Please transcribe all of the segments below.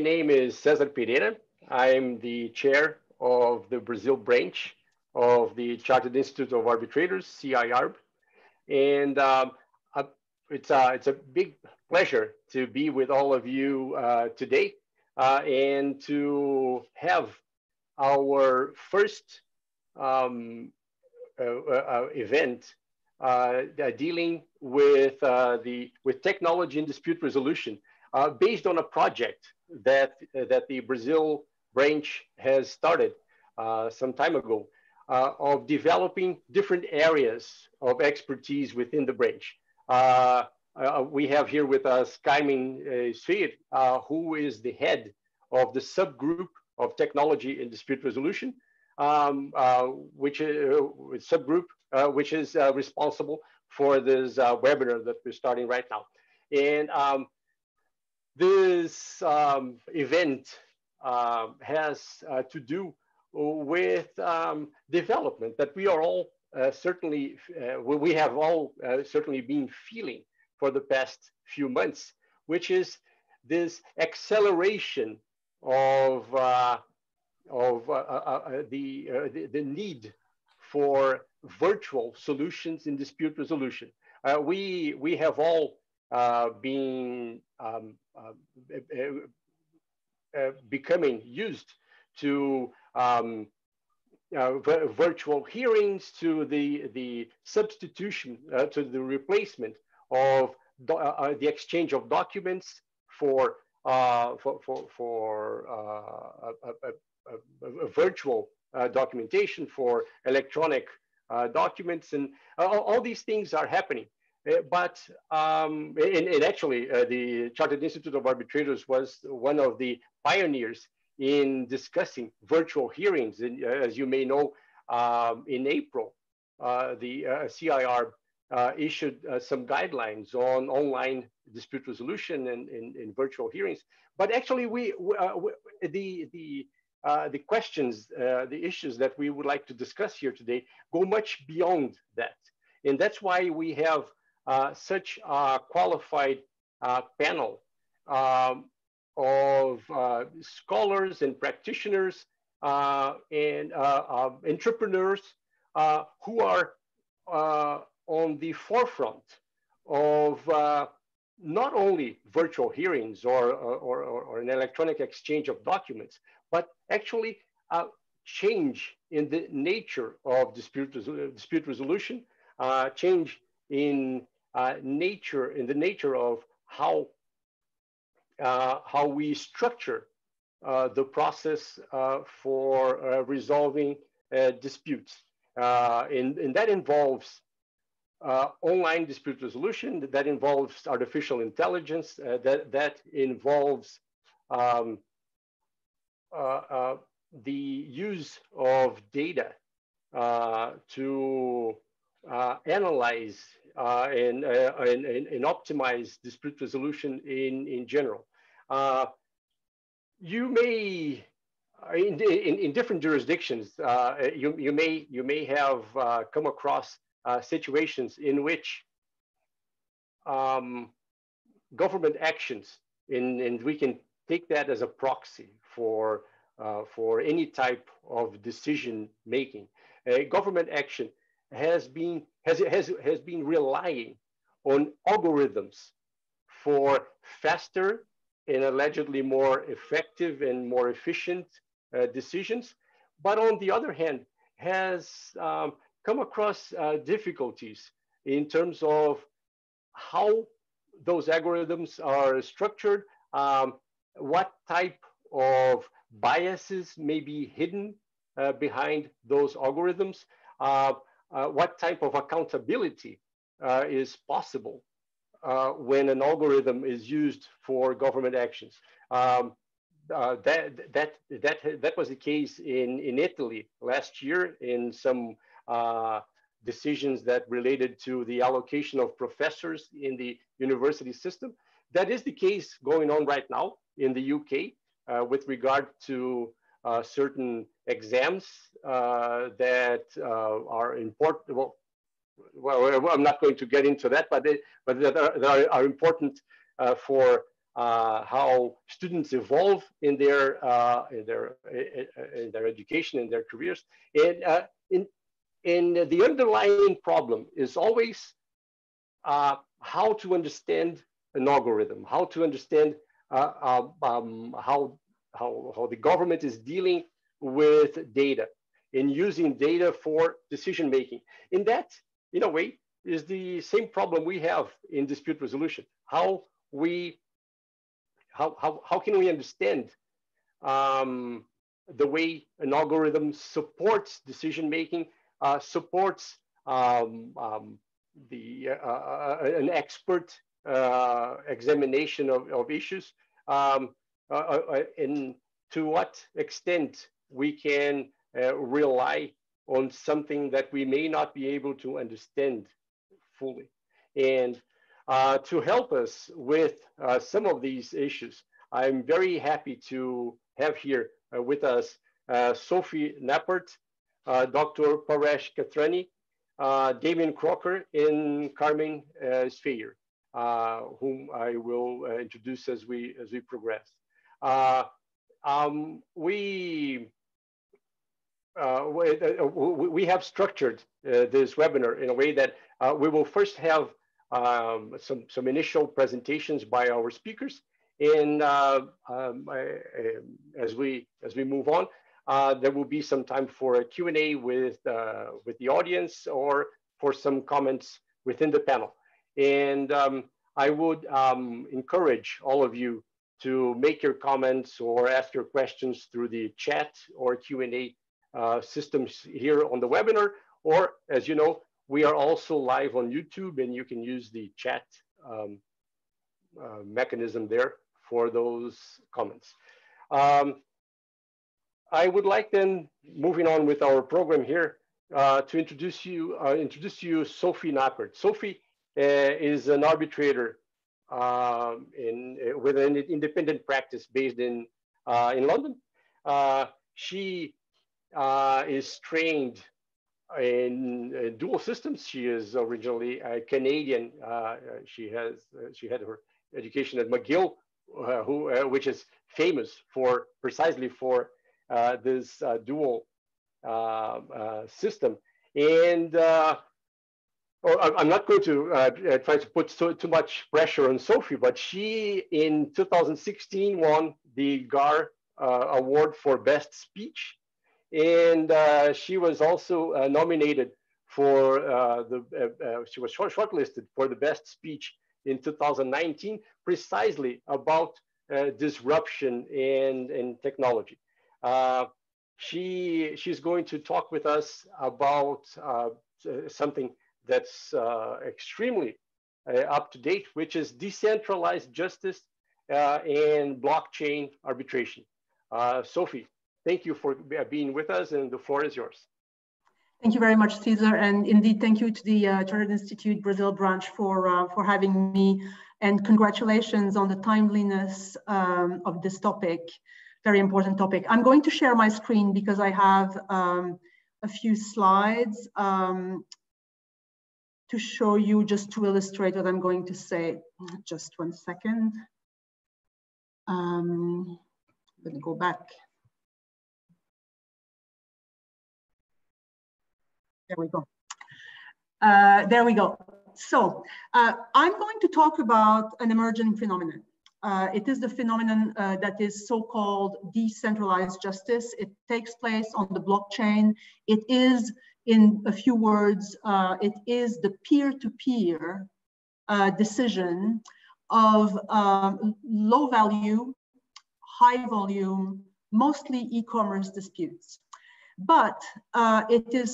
name is Cesar Pereira. I'm the chair of the Brazil branch of the Chartered Institute of Arbitrators, CIARB. And um, uh, it's, uh, it's a big pleasure to be with all of you uh, today uh, and to have our first um, uh, uh, event dealing with, the, with technology and dispute resolution based on a project that, that the Brazil branch has started some time ago. Uh, of developing different areas of expertise within the branch. Uh, uh, we have here with us Carmen uh, who is the head of the subgroup of technology and dispute resolution, um, which is subgroup, which is responsible for this webinar that we're starting right now. And um, this um, event uh, has uh, to do with um, development that we are all uh, certainly, uh, we have all uh, certainly been feeling for the past few months, which is this acceleration of, uh, of the, the, the, need for virtual solutions in dispute resolution. we, we have all been um, becoming used to um, uh, virtual hearings to the, the substitution, uh, to the replacement of uh, uh, the exchange of documents for, uh, for, for, for uh, a, a, a, virtual documentation, for electronic documents, and all, all, these things are happening. But um, and, and actually, the Chartered Institute of Arbitrators was one of the pioneers in discussing virtual hearings. And uh, as you may know, um, in April, uh, the uh, CIArb uh, issued uh, some guidelines on online dispute resolution and in virtual hearings. But actually, we, we the the the questions, the issues that we would like to discuss here today go much beyond that, and that's why we have such a qualified panel um, of uh, scholars and practitioners uh, and uh, entrepreneurs uh, who are uh, on the forefront of not only virtual hearings or, or, or, or, an electronic exchange of documents, but actually a change in the nature of dispute, dispute resolution, change in nature, in the nature of how uh, how we structure uh, the process uh, for resolving disputes. and, and that involves online dispute resolution, that involves artificial intelligence, that, that involves um, the use of data uh, to uh, analyze uh, and, and, and, optimize dispute resolution in, in general. Uh, you may, uh, in, in, in different jurisdictions, uh, you, you, may, you may have uh, come across uh, situations in which um, government actions, and we can take that as a proxy for, uh, for any type of decision making. government action has been, has, has, has been relying on algorithms for faster and allegedly more effective and more efficient uh, decisions, but on the other hand, has um, come across uh, difficulties in terms of how those algorithms are structured, um, what type of biases may be hidden uh, behind those algorithms, uh, what type of accountability uh, is possible uh, when an algorithm is used for government actions. Um, uh, that, that, that, that was the case in, in Italy last year in some uh, decisions that related to the allocation of professors in the university system. That is the case going on right now in the UK uh, with regard to uh, certain exams uh, that are important, well, well, I'm not going to get into that, but they, but that are, are, important uh, for uh, how students evolve in their uh, in their in their education and their careers. And uh, in in the underlying problem is always uh, how to understand an algorithm, how to understand uh, um, how how how the government is dealing with data and using data for decision making. In that, in a way, is the same problem we have in dispute resolution. How we how, how, how can we understand um, the way an algorithm supports decision making, uh, supports um, um, the uh, uh an expert uh, examination of, of issues, um, uh, and to what extent we can rely on something that we may not be able to understand fully. And uh, to help us with uh, some of these issues, I'm very happy to have here uh, with us uh, Sophie Knappert, uh, Dr. Paresh Kathrani, Damien Crocker, and Carmen uh, Speyer, whom I will introduce as we, as we progress. Um, we uh, we, uh, we, have structured uh, this webinar in a way that we will first have um, some, some initial presentations by our speakers. And uh, um, as, we, as we move on, uh, there will be some time for a Q&A with, uh, with the audience or for some comments within the panel. And um, I would um, encourage all of you to make your comments or ask your questions through the chat or Q&A uh, systems here on the webinar, or as you know, we are also live on YouTube and you can use the chat um, uh, mechanism there for those comments. Um, I would like then, moving on with our program here, uh, to introduce you, uh, introduce you Sophie Knappert. Sophie uh, is an arbitrator um, in, uh, with an independent practice based in, uh, in London. she is trained in uh, dual systems. She is originally a Canadian. Uh, she has uh, she had her education at McGill, uh, who uh, which is famous for precisely for uh, this dual system. And I'm not going to try to put so, too much pressure on Sophie, but she in 2016 won the GAR award for best speech and uh, she was also uh, nominated for uh, the, uh, uh, she was short shortlisted for the best speech in 2019, precisely about uh, disruption and, and technology. she, she's going to talk with us about something that's extremely up to date, which is decentralized justice and blockchain arbitration. Sophie, thank you for being with us and the floor is yours. Thank you very much, Cesar. And indeed, thank you to the uh, Chartered Institute Brazil branch for, uh, for having me. And congratulations on the timeliness um, of this topic, very important topic. I'm going to share my screen because I have um, a few slides um, to show you, just to illustrate what I'm going to say. Just one second. Um, let me go back. There we go. Uh, there we go. So uh, I'm going to talk about an emerging phenomenon. Uh, it is the phenomenon uh, that is so-called decentralized justice. It takes place on the blockchain. It is, in a few words, uh, it is the peer-to-peer -peer, uh, decision of um, low value, high volume, mostly e-commerce disputes. But it is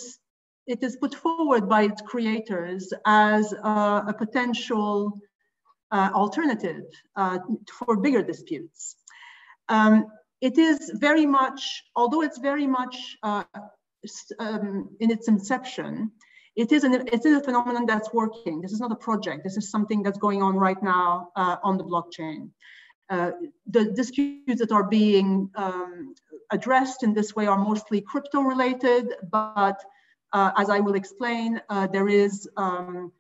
it is put forward by its creators as uh, a potential uh, alternative uh, for bigger disputes. Um, it is very much, although it's very much uh, um, in its inception, it is, an, it is a phenomenon that's working. This is not a project. This is something that's going on right now uh, on the blockchain. Uh, the disputes that are being um, addressed in this way are mostly crypto related, but uh, as I will explain, uh, there is um,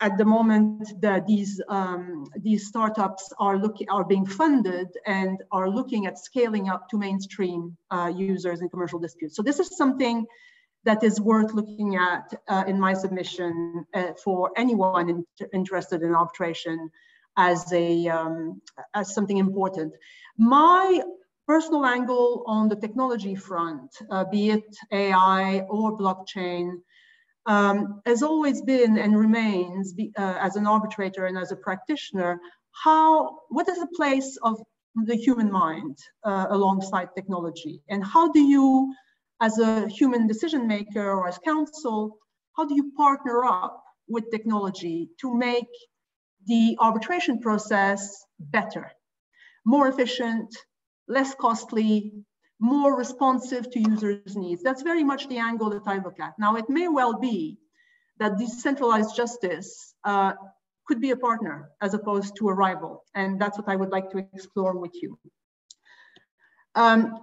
at the moment that these um, these startups are looking are being funded and are looking at scaling up to mainstream uh, users in commercial disputes. So this is something that is worth looking at uh, in my submission uh, for anyone in, interested in arbitration as a um, as something important. My personal angle on the technology front, uh, be it AI or blockchain, um, has always been and remains be, uh, as an arbitrator and as a practitioner, how, what is the place of the human mind uh, alongside technology? And how do you, as a human decision maker or as counsel, how do you partner up with technology to make the arbitration process better, more efficient, less costly, more responsive to users' needs. That's very much the angle that I look at. Now, it may well be that decentralized justice uh, could be a partner as opposed to a rival. And that's what I would like to explore with you. Um,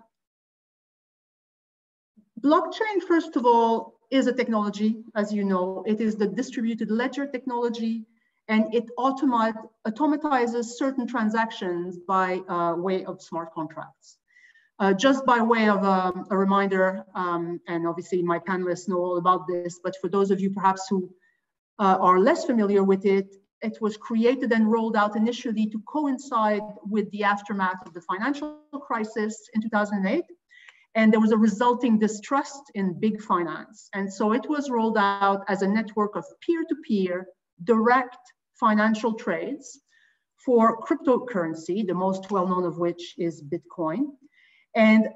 blockchain, first of all, is a technology, as you know. It is the distributed ledger technology, and it automatizes certain transactions by uh, way of smart contracts. Uh, just by way of um, a reminder, um, and obviously my panelists know all about this, but for those of you perhaps who uh, are less familiar with it, it was created and rolled out initially to coincide with the aftermath of the financial crisis in 2008. And there was a resulting distrust in big finance. And so it was rolled out as a network of peer-to-peer -peer, direct financial trades for cryptocurrency, the most well-known of which is Bitcoin. And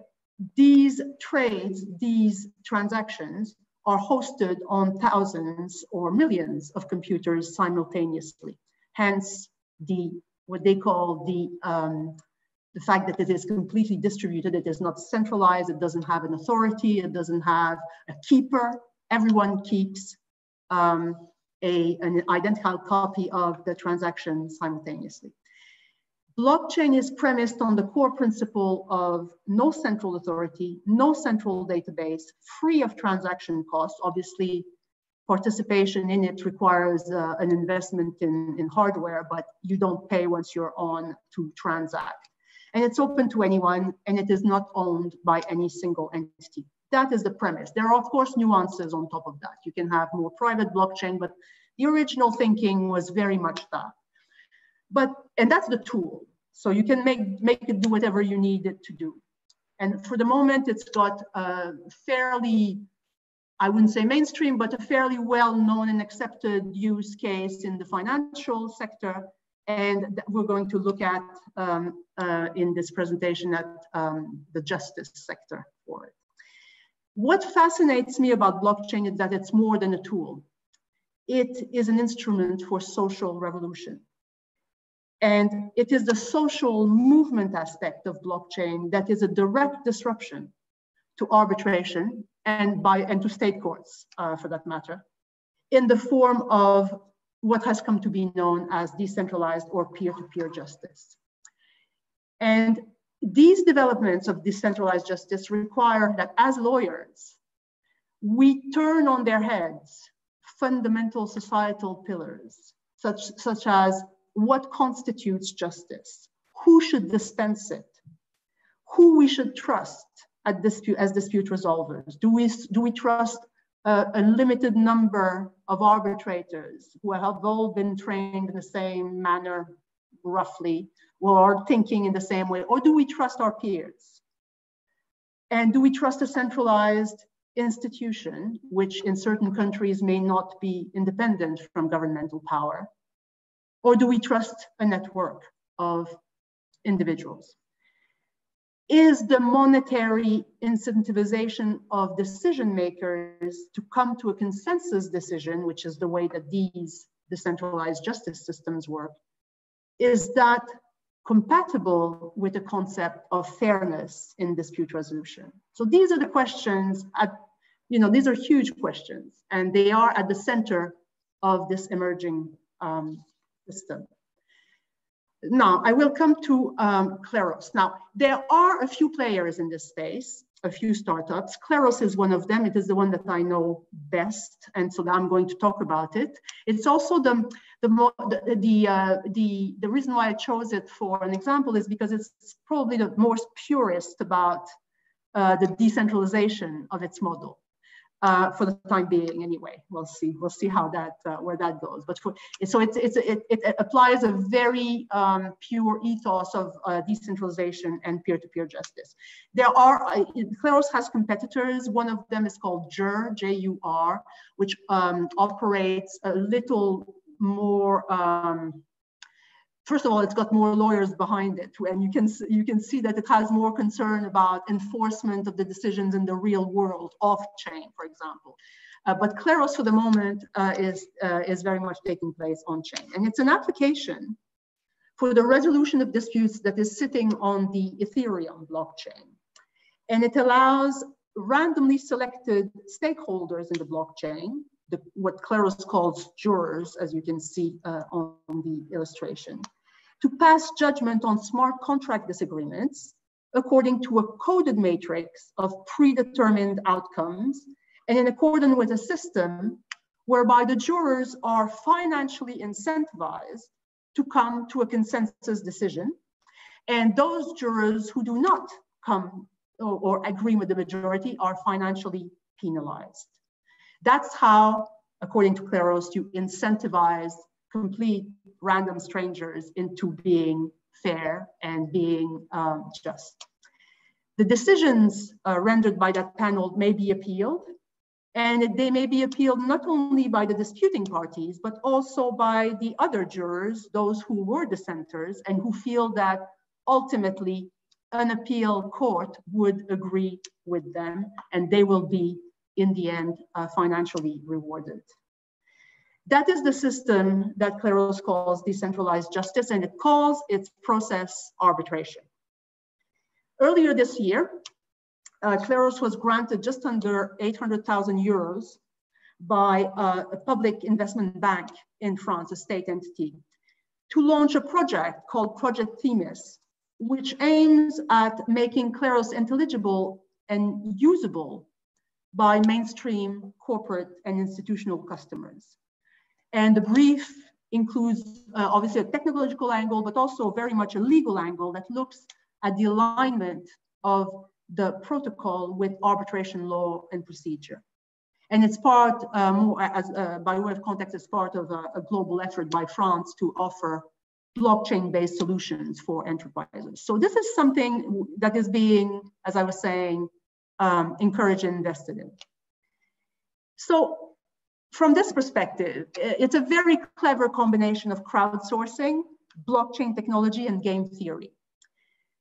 these trades, these transactions are hosted on thousands or millions of computers simultaneously. Hence the what they call the um, the fact that it is completely distributed, it is not centralized, it doesn't have an authority, it doesn't have a keeper. Everyone keeps um, a, an identical copy of the transaction simultaneously. Blockchain is premised on the core principle of no central authority, no central database, free of transaction costs. Obviously, participation in it requires uh, an investment in, in hardware, but you don't pay once you're on to transact. And it's open to anyone, and it is not owned by any single entity. That is the premise. There are, of course, nuances on top of that. You can have more private blockchain, but the original thinking was very much that. But, and that's the tool. So you can make, make it do whatever you need it to do. And for the moment, it's got a fairly, I wouldn't say mainstream, but a fairly well-known and accepted use case in the financial sector. And we're going to look at um, uh, in this presentation at um, the justice sector for it. What fascinates me about blockchain is that it's more than a tool. It is an instrument for social revolution. And it is the social movement aspect of blockchain that is a direct disruption to arbitration and by and to state courts, uh, for that matter, in the form of what has come to be known as decentralized or peer-to-peer -peer justice. And these developments of decentralized justice require that as lawyers, we turn on their heads fundamental societal pillars, such, such as what constitutes justice, who should dispense it, who we should trust dispute, as dispute resolvers. Do we, do we trust a, a limited number of arbitrators who have all been trained in the same manner, roughly, or are thinking in the same way, or do we trust our peers? And do we trust a centralized institution, which in certain countries may not be independent from governmental power? Or do we trust a network of individuals? Is the monetary incentivization of decision makers to come to a consensus decision, which is the way that these decentralized justice systems work, is that compatible with the concept of fairness in dispute resolution? So these are the questions at, you know, these are huge questions and they are at the center of this emerging um, system. Now, I will come to um, Kleros. Now, there are a few players in this space. a few startups. Kleros is one of them. It is the one that I know best, and so I'm going to talk about it. It's also the the the the, uh, the, the reason why I chose it for an example is because it's probably the most purist about uh, the decentralization of its model uh, for the time being anyway. We'll see. We'll see how that uh, where that goes. But for, so it's, it's it, it applies a very um, pure ethos of uh, decentralization and peer-to-peer justice. There are uh, Kleros has competitors. One of them is called JUR, J-U-R, which um, operates a little more. Um, first of all, it's got more lawyers behind it, and you can you can see that it has more concern about enforcement of the decisions in the real world, off chain, for example. Uh, but Kleros, for the moment, uh, is uh, is very much taking place on chain, and it's an application for the resolution of disputes that is sitting on the Ethereum blockchain, and it allows randomly selected stakeholders in the blockchain the, what Kleros calls jurors, as you can see uh, on the illustration, to pass judgment on smart contract disagreements according to a coded matrix of predetermined outcomes and in accordance with a system whereby the jurors are financially incentivized to come to a consensus decision. And those jurors who do not come or, or agree with the majority are financially penalized. That's how, according to Kleros, you incentivize complete random strangers into being fair and being um, just. The decisions uh, rendered by that panel may be appealed, and they may be appealed not only by the disputing parties, but also by the other jurors, those who were dissenters and who feel that ultimately an appeal court would agree with them and they will be in the end uh, financially rewarded. That is the system that Kleros calls decentralized justice, and it calls its process arbitration. Earlier this year, uh, Kleros was granted just under 800,000 euros by uh, a public investment bank in France, a state entity, to launch a project called Project Themis, which aims at making Kleros intelligible and usable by mainstream corporate and institutional customers. And the brief includes uh, obviously a technological angle, but also very much a legal angle that looks at the alignment of the protocol with arbitration law and procedure. And it's part, um, as, uh, by way of context, it's part of a, a global effort by France to offer blockchain-based solutions for enterprises. So this is something that is being, as I was saying, um, encourage and invested in. So from this perspective, it's a very clever combination of crowdsourcing, blockchain technology, and game theory.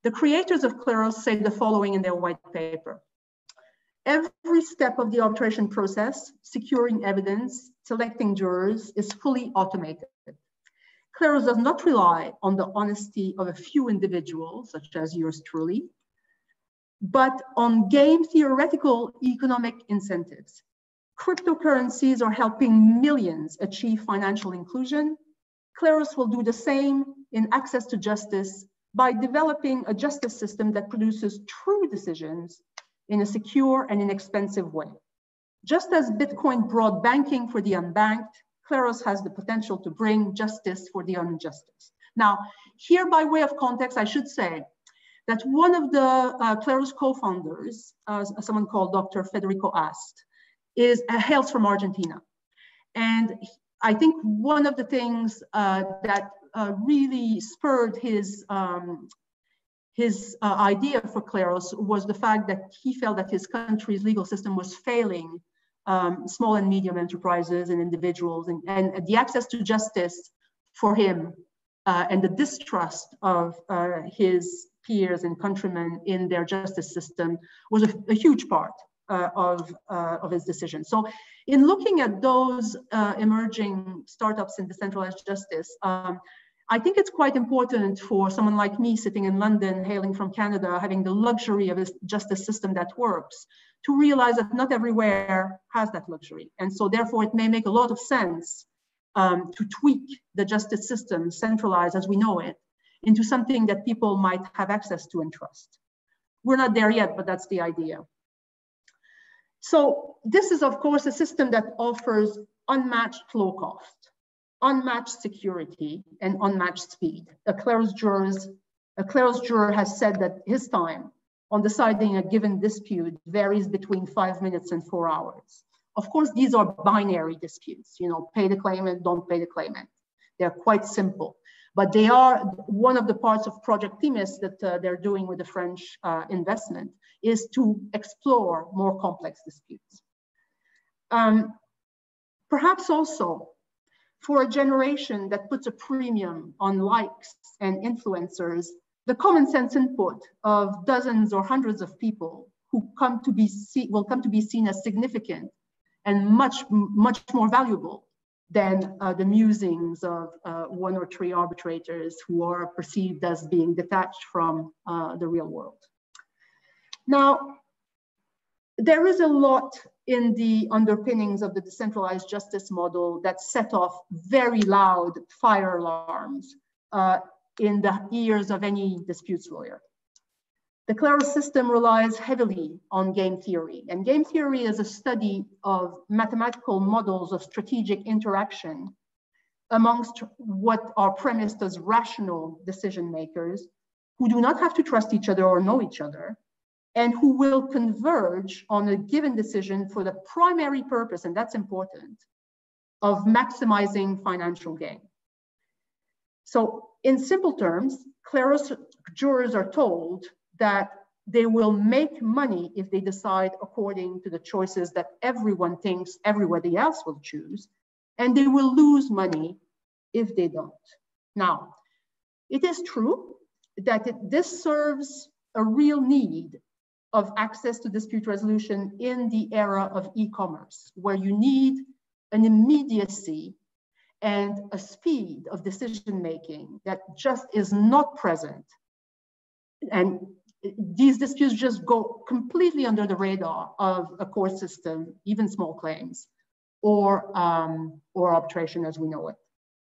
The creators of Kleros say the following in their white paper. Every step of the arbitration process, securing evidence, selecting jurors, is fully automated. Kleros does not rely on the honesty of a few individuals, such as yours truly, but on game theoretical economic incentives. Cryptocurrencies are helping millions achieve financial inclusion. Kleros will do the same in access to justice by developing a justice system that produces true decisions in a secure and inexpensive way. Just as Bitcoin brought banking for the unbanked, Kleros has the potential to bring justice for the unjustice. Now, here by way of context, I should say that one of the uh, Kleros co-founders, uh, someone called Dr. Federico Ast, is uh, hails from Argentina. And I think one of the things uh, that uh, really spurred his, um, his uh, idea for Kleros was the fact that he felt that his country's legal system was failing um, small and medium enterprises and individuals and, and the access to justice for him uh, and the distrust of uh, his peers and countrymen in their justice system was a, a huge part uh, of, uh, of his decision. So in looking at those uh, emerging startups in decentralized justice, um, I think it's quite important for someone like me sitting in London, hailing from Canada, having the luxury of a justice system that works, to realize that not everywhere has that luxury. And so therefore it may make a lot of sense um, to tweak the justice system, centralized as we know it, into something that people might have access to and trust. We're not there yet, but that's the idea. So this is, of course, a system that offers unmatched flow cost, unmatched security, and unmatched speed. A Kleros, jurors, a juror has said that his time on deciding a given dispute varies between five minutes and four hours. Of course, these are binary disputes, you know, pay the claimant, don't pay the claimant. They're quite simple, but they are one of the parts of Project Themis that uh, they're doing with the French uh, investment is to explore more complex disputes. Um, perhaps also for a generation that puts a premium on likes and influencers, the common sense input of dozens or hundreds of people who come to be see, will come to be seen as significant and much, much more valuable than uh, the musings of uh, one or three arbitrators who are perceived as being detached from uh, the real world. Now, there is a lot in the underpinnings of the decentralized justice model that set off very loud fire alarms uh, in the ears of any disputes lawyer. The Kleros system relies heavily on game theory, and game theory is a study of mathematical models of strategic interaction amongst what are premised as rational decision makers who do not have to trust each other or know each other, and who will converge on a given decision for the primary purpose, and that's important, of maximizing financial gain. So in simple terms, Kleros jurors are told that they will make money if they decide according to the choices that everyone thinks everybody else will choose, and they will lose money if they don't. Now, it is true that it, this serves a real need of access to dispute resolution in the era of e-commerce, where you need an immediacy and a speed of decision making that just is not present. And these disputes just go completely under the radar of a court system, even small claims, or, um, or arbitration as we know it.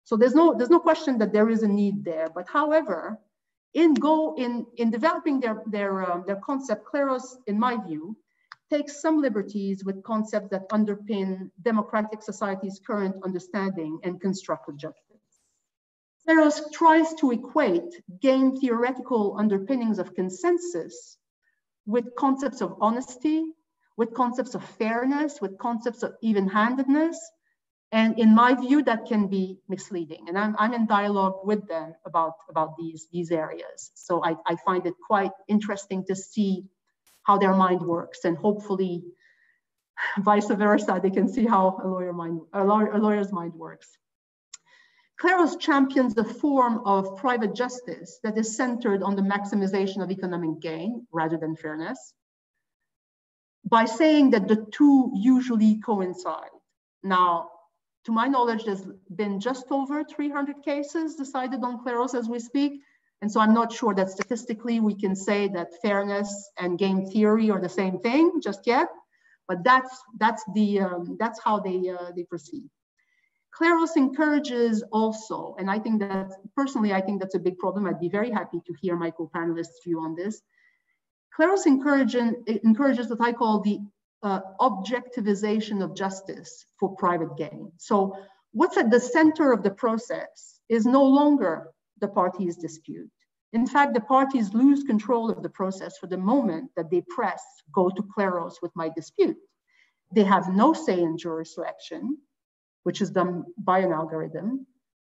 So there's no, there's no question that there is a need there. But however, in go in in developing their their um, their concept, Kleros, in my view, takes some liberties with concepts that underpin democratic society's current understanding and constructive justice. Kleros tries to equate game theoretical underpinnings of consensus with concepts of honesty, with concepts of fairness, with concepts of even-handedness, and in my view, that can be misleading. And I'm, I'm in dialogue with them about, about these, these areas. So I, I find it quite interesting to see how their mind works and hopefully vice versa, they can see how a, lawyer mind, a, lawyer, a lawyer's mind works. Kleros champions the form of private justice that is centered on the maximization of economic gain rather than fairness by saying that the two usually coincide. Now, to my knowledge, there's been just over 300 cases decided on Kleros as we speak. And so I'm not sure that statistically we can say that fairness and game theory are the same thing just yet, but that's, that's, the, um, that's how they, uh, they proceed. Kleros encourages also, and I think that personally, I think that's a big problem. I'd be very happy to hear my co-panelists' view on this. Kleros encourages what I call the uh, objectivization of justice for private gain. So what's at the center of the process is no longer the parties' dispute. In fact, the parties lose control of the process for the moment that they press go to Kleros with my dispute. They have no say in jury selection, which is done by an algorithm.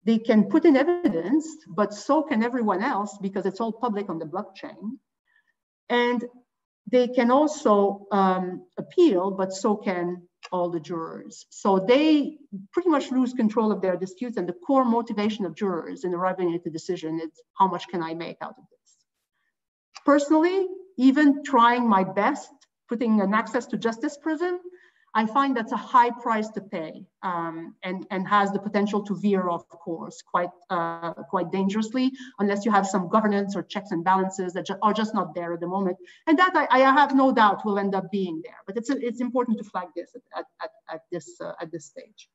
They can put in evidence, but so can everyone else because it's all public on the blockchain. And they can also um, appeal, but so can all the jurors. So they pretty much lose control of their disputes and the core motivation of jurors in arriving at the decision is how much can I make out of this? Personally, even trying my best, putting an access to justice prism I find that's a high price to pay um, and, and has the potential to veer off course quite, uh, quite dangerously unless you have some governance or checks and balances that ju are just not there at the moment. And that I, I, have no doubt will end up being there, but it's, it's important to flag this at, at, at this, uh, at this stage.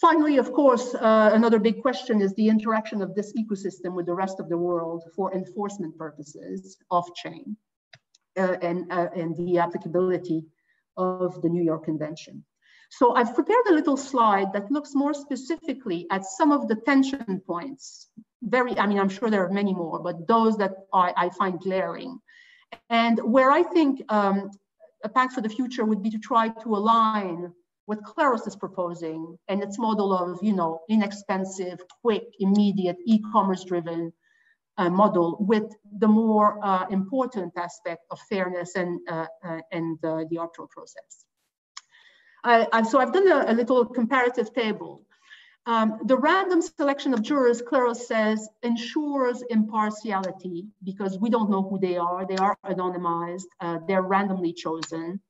Finally, of course, uh, another big question is the interaction of this ecosystem with the rest of the world for enforcement purposes off-chain uh, and, uh, and the applicability of the New York Convention. So I've prepared a little slide that looks more specifically at some of the tension points. Very, I mean, I'm sure there are many more, but those that I, I find glaring. And where I think um, a pact for the future would be to try to align what Kleros is proposing and its model of, you know, inexpensive, quick, immediate, e-commerce driven uh, model with the more uh, important aspect of fairness and, uh, uh and uh, the arbitral process. I, so I've done a, a little comparative table. Um, the random selection of jurors, Kleros says, ensures impartiality because we don't know who they are. They are anonymized. Uh, they're randomly chosen.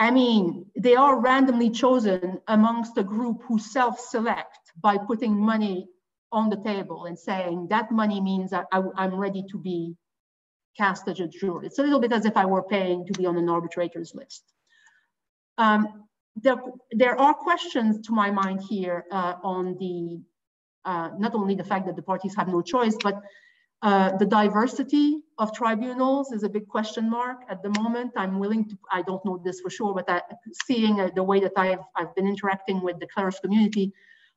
I mean, they are randomly chosen amongst a group who self-select by putting money on the table and saying that money means I, am ready to be cast as a jury. It's a little bit as if I were paying to be on an arbitrator's list. Um, there, there are questions to my mind here uh, on the, uh, not only the fact that the parties have no choice, but uh, the diversity of tribunals is a big question mark at the moment. I'm willing to, I don't know this for sure, but that, seeing uh, the way that I've, I've been interacting with the Kleros community,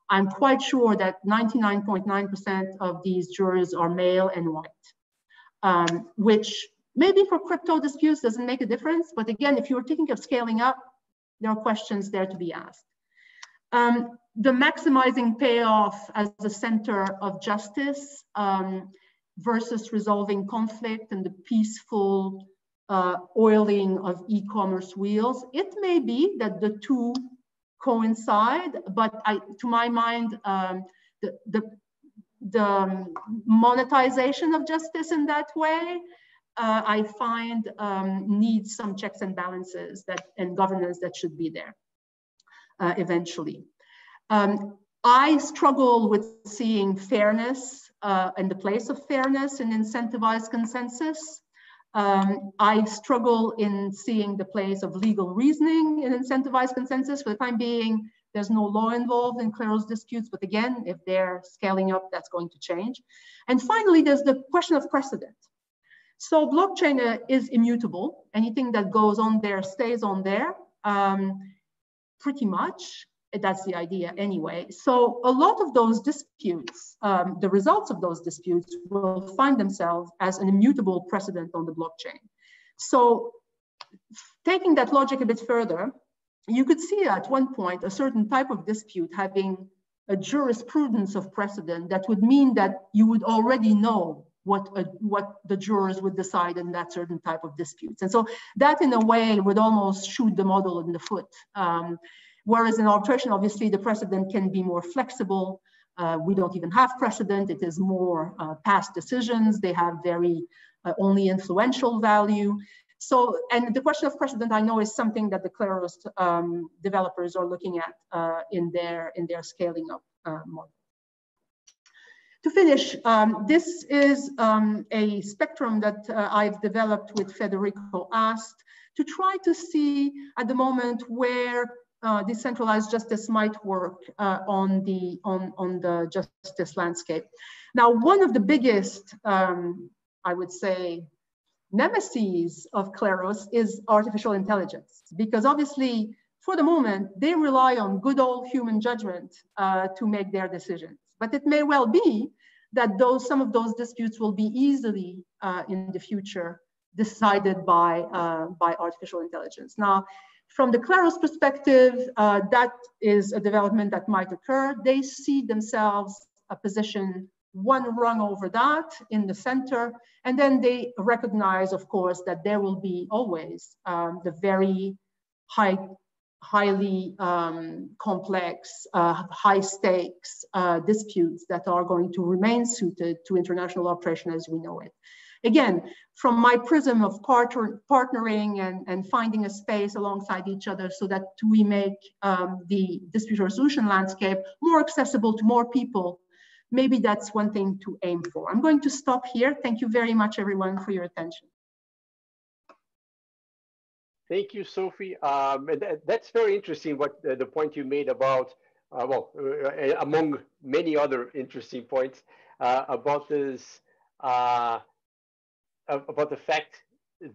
I'm quite sure that 99.9% of these jurors are male and white, um, which maybe for crypto disputes doesn't make a difference. But again, if you're thinking of scaling up, there are questions there to be asked. Um, the maximizing payoff as the center of justice um, versus resolving conflict and the peaceful uh, oiling of e-commerce wheels. It may be that the two coincide, but I, to my mind, um, the, the, the monetization of justice in that way uh, I find um, needs some checks and balances that and governance that should be there uh, eventually. Um, I struggle with seeing fairness uh, and the place of fairness in incentivized consensus. Um, I struggle in seeing the place of legal reasoning in incentivized consensus. For the time being, there's no law involved in Kleros disputes, but again, if they're scaling up, that's going to change. And finally, there's the question of precedent. So blockchain uh, is immutable. Anything that goes on there stays on there um, pretty much. That's the idea anyway. So a lot of those disputes, um, the results of those disputes will find themselves as an immutable precedent on the blockchain. So taking that logic a bit further, you could see at one point a certain type of dispute having a jurisprudence of precedent that would mean that you would already know what, uh, what the jurors would decide in that certain type of disputes. And so that in a way would almost shoot the model in the foot. Um, whereas in arbitration, obviously the precedent can be more flexible. Uh, we don't even have precedent. It is more uh, past decisions. They have very uh, only influential value. So, and the question of precedent, I know, is something that the Kleros um, developers are looking at uh, in their in their scaling up uh, model. To finish, um, this is um, a spectrum that uh, I've developed with Federico Ast to try to see at the moment where uh, decentralized justice might work uh, on, the, on, on the justice landscape. Now, one of the biggest, um, I would say, nemesis of Kleros is artificial intelligence, because obviously, for the moment, they rely on good old human judgment uh, to make their decisions. But it may well be that those some of those disputes will be easily uh, in the future decided by, uh, by artificial intelligence. Now, from the Kleros perspective, uh, that is a development that might occur. They see themselves a position one rung over that in the center, and then they recognize, of course, that there will be always um, the very high highly um, complex, uh, high stakes uh, disputes that are going to remain suited to international operation as we know it. Again, from my prism of partner, partnering and, and finding a space alongside each other so that we make um, the dispute resolution landscape more accessible to more people, maybe that's one thing to aim for. I'm going to stop here. Thank you very much, everyone, for your attention. Thank you, Sophie. Um, that, that's very interesting. What uh, the point you made about, uh, well, uh, among many other interesting points uh, about this, uh, about the fact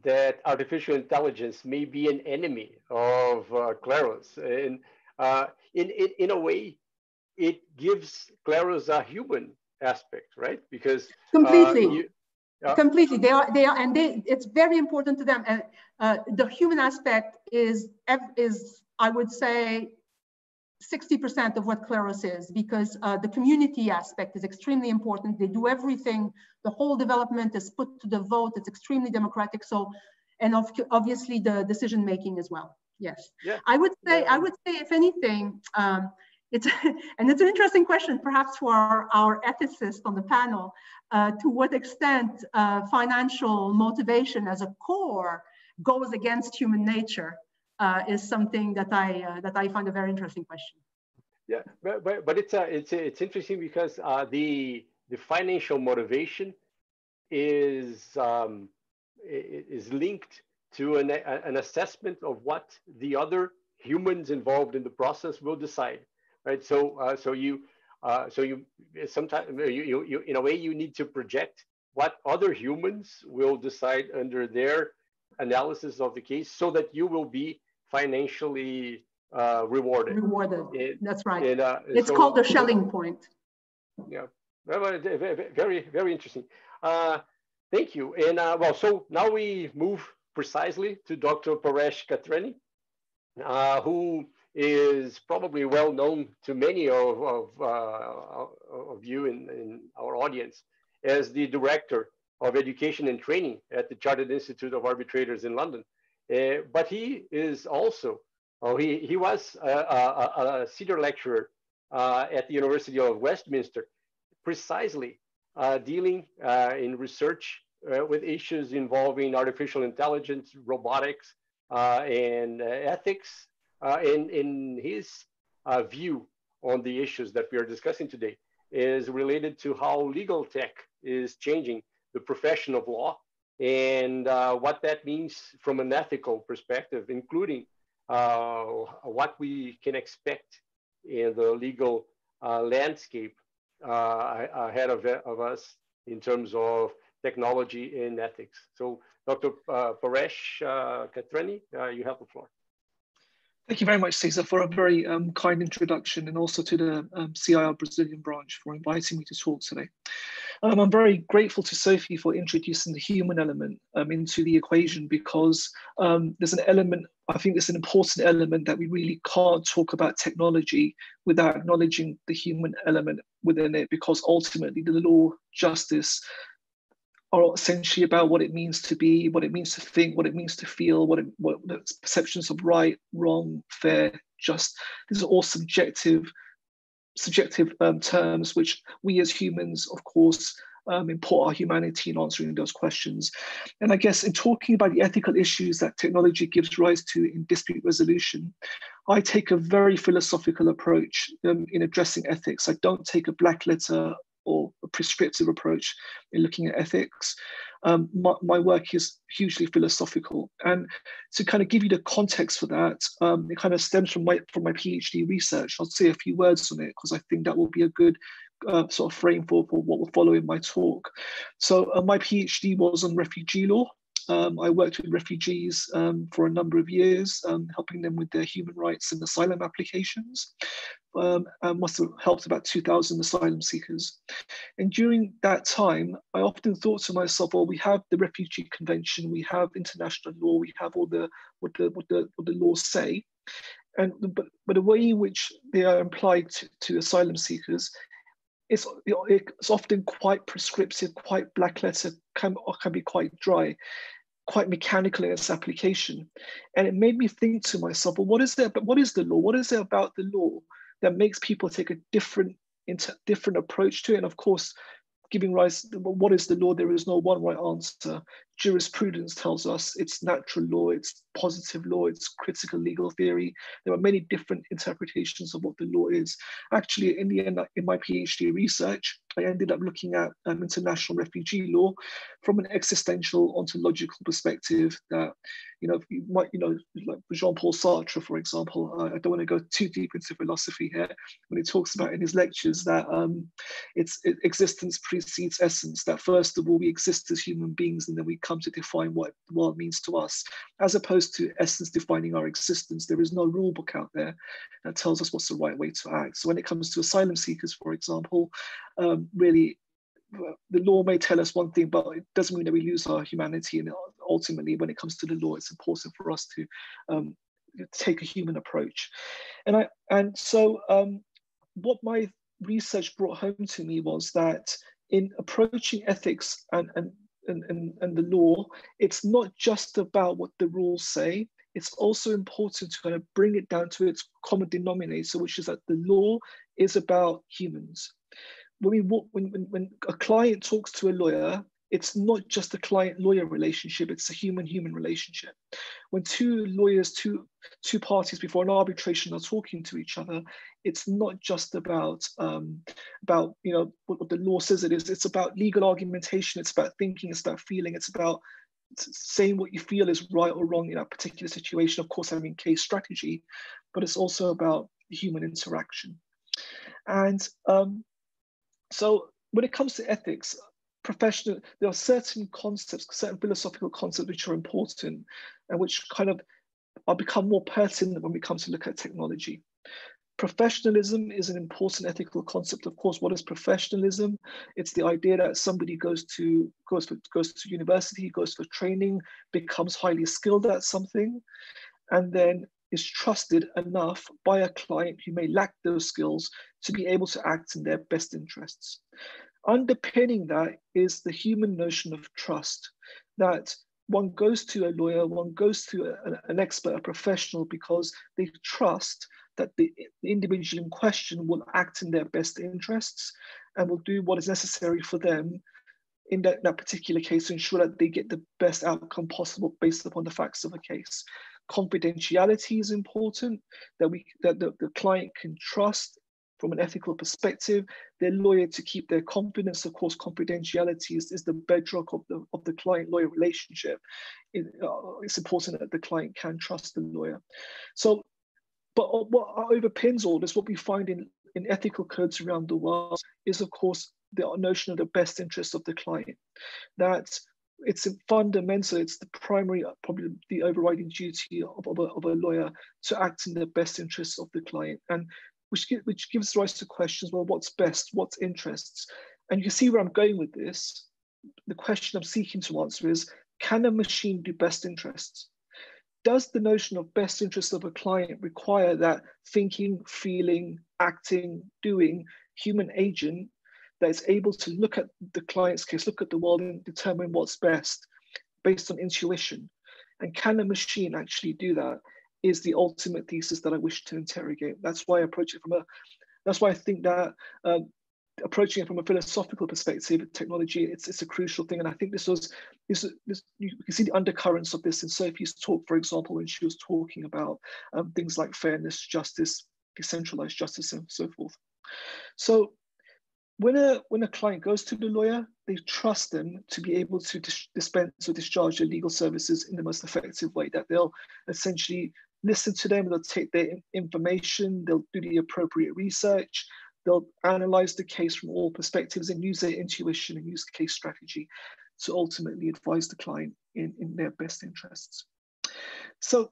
that artificial intelligence may be an enemy of uh. And uh, in, in, in a way, it gives Kleros a human aspect, right? Because uh, completely. You, completely they are they are and they it's very important to them and uh, the human aspect is is i would say 60% of what Kleros is because uh, the community aspect is extremely important. They do everything. The whole development is put to the vote. It's extremely democratic. So, and of, obviously the decision making as well. Yes. Yeah. I would say. I would say if anything, um, it's, and it's an interesting question, perhaps for our, our ethicist on the panel, uh, to what extent uh, financial motivation as a core goes against human nature uh, is something that I uh, that I find a very interesting question. Yeah, but but, but it's uh, it's it's interesting because uh, the the financial motivation is um, is linked to an an assessment of what the other humans involved in the process will decide, right? So uh, so you uh, so you sometimes you, you, you in a way you need to project what other humans will decide under their analysis of the case so that you will be financially uh, rewarded. Rewarded. It, That's right. It, uh, it's so, called the Schelling point. Yeah, very, very interesting. Uh, thank you. And uh, well, so now we move precisely to Dr. Paresh Kathrani, uh, who is probably well known to many of, of, uh, of you in, in our audience as the director of education and training at the Chartered Institute of Arbitrators in London. Uh, but he is also, oh, he, he was a, a, a senior lecturer uh, at the University of Westminster, precisely uh, dealing uh, in research uh, with issues involving artificial intelligence, robotics, and ethics. in, in his view on the issues that we are discussing today is related to how legal tech is changing the profession of law and uh, what that means from an ethical perspective, including uh, what we can expect in the legal uh, landscape uh, ahead of, of us in terms of technology and ethics. So Dr. Uh, Paresh Kathrani, you have the floor. Thank you very much, Cesar, for a very um, kind introduction and also to the um, CIArb Brazilian branch for inviting me to talk today. Um, I'm very grateful to Sophie for introducing the human element um, into the equation because um, there's an element, I think there's an important element that we really can't talk about technology without acknowledging the human element within it because ultimately the law, justice, are essentially about what it means to be, what it means to think, what it means to feel, what, it, what the perceptions of right, wrong, fair, just. These are all subjective, subjective um, terms which we as humans, of course, um, import our humanity in answering those questions. And I guess in talking about the ethical issues that technology gives rise to in dispute resolution, I take a very philosophical approach um, in addressing ethics. I don't take a black letter or a prescriptive approach in looking at ethics. Um, my, my, work is hugely philosophical, and to kind of give you the context for that, um, it kind of stems from my from my PhD research. I'll say a few words on it because I think that will be a good uh, sort of frame for, for what will follow in my talk. So uh, my PhD was on refugee law, um, I worked with refugees um, for a number of years, um, helping them with their human rights and asylum applications. Um, and must have helped about 2,000 asylum seekers. And during that time, I often thought to myself, well, we have the Refugee Convention, we have international law, we have all the what the what the what the laws say, and but but the way in which they are applied to, to asylum seekers it's, it's often quite prescriptive, quite black letter, can, can be quite dry, quite mechanical in its application. And it made me think to myself, well, what is there, but what is the law? What is there about the law that makes people take a different, different approach to it? And of course, giving rise, what is the law? There is no one right answer. Jurisprudence tells us it's natural law, it's positive law, it's critical legal theory. There are many different interpretations of what the law is. Actually, in the end, in my PhD research, I ended up looking at um, international refugee law from an existential ontological perspective that, you know, you might, you know, like Jean-Paul Sartre, for example, I don't want to go too deep into philosophy here, when he talks about in his lectures that um, it's it, existence precedes essence, that first of all, we exist as human beings and then we come to define what the world means to us, as opposed to essence defining our existence. There is no rule book out there that tells us what's the right way to act. So when it comes to asylum seekers, for example, um, really the law may tell us one thing, but it doesn't mean that we lose our humanity. And ultimately, when it comes to the law, it's important for us to um, take a human approach. And I and so um, what my research brought home to me was that in approaching ethics and, and and, and, and the law, it's not just about what the rules say. It's also important to kind of bring it down to its common denominator, which is that the law is about humans when we when, when, when a client talks to a lawyer, it's not just a client-lawyer relationship, it's a human-human relationship. When two lawyers, two, two parties before an arbitration are talking to each other, it's not just about, um, about you know, what, what the law says it is, it's about legal argumentation, it's about thinking, it's about feeling, it's about saying what you feel is right or wrong in that particular situation. Of course, I mean case strategy, but it's also about human interaction. And um, so when it comes to ethics, professional, there are certain concepts, certain philosophical concepts which are important and which kind of are become more pertinent when we come to look at technology. Professionalism is an important ethical concept. Of course, what is professionalism? It's the idea that somebody goes to goes for, goes to university, goes for training, becomes highly skilled at something, and then is trusted enough by a client who may lack those skills to be able to act in their best interests. Underpinning that is the human notion of trust that one goes to a lawyer, one goes to a, an expert, a professional, because they trust that the, individual in question will act in their best interests and will do what is necessary for them in that, that particular case to ensure that they get the best outcome possible based upon the facts of a case confidentiality is important that we that the, the client can trust from an ethical perspective their lawyer to keep their confidence. Of course confidentiality is, is the bedrock of the of the client lawyer relationship. It, uh, it's important that the client can trust the lawyer. So but what overpins all this what we find in in ethical codes around the world is of course the notion of the best interest of the client. That it's fundamental, it's the primary, uh, probably the overriding duty of, of, a, of, a, lawyer to act in the best interests of the client. And which, which gives rise to questions, well, what's best, what's interests? And you see where I'm going with this. The question I'm seeking to answer is, can a machine do best interests? Does the notion of best interests of a client require that thinking, feeling, acting, doing human agent that is able to look at the client's case, look at the world and determine what's best based on intuition. And can a machine actually do that is the ultimate thesis that I wish to interrogate. That's why I approach it from a, that's why I think that um, approaching it from a philosophical perspective, technology, it's, it's a crucial thing. And I think this was, this, this, you can see the undercurrents of this in Sophie's talk, for example, when she was talking about um, things like fairness, justice, decentralized justice, and so forth. So when a when a client goes to the lawyer, they trust them to be able to dis dispense or discharge their legal services in the most effective way. That they'll essentially listen to them, they'll take their information, they'll do the appropriate research, they'll analyze the case from all perspectives and use their intuition and use case strategy to ultimately advise the client in, in their best interests. So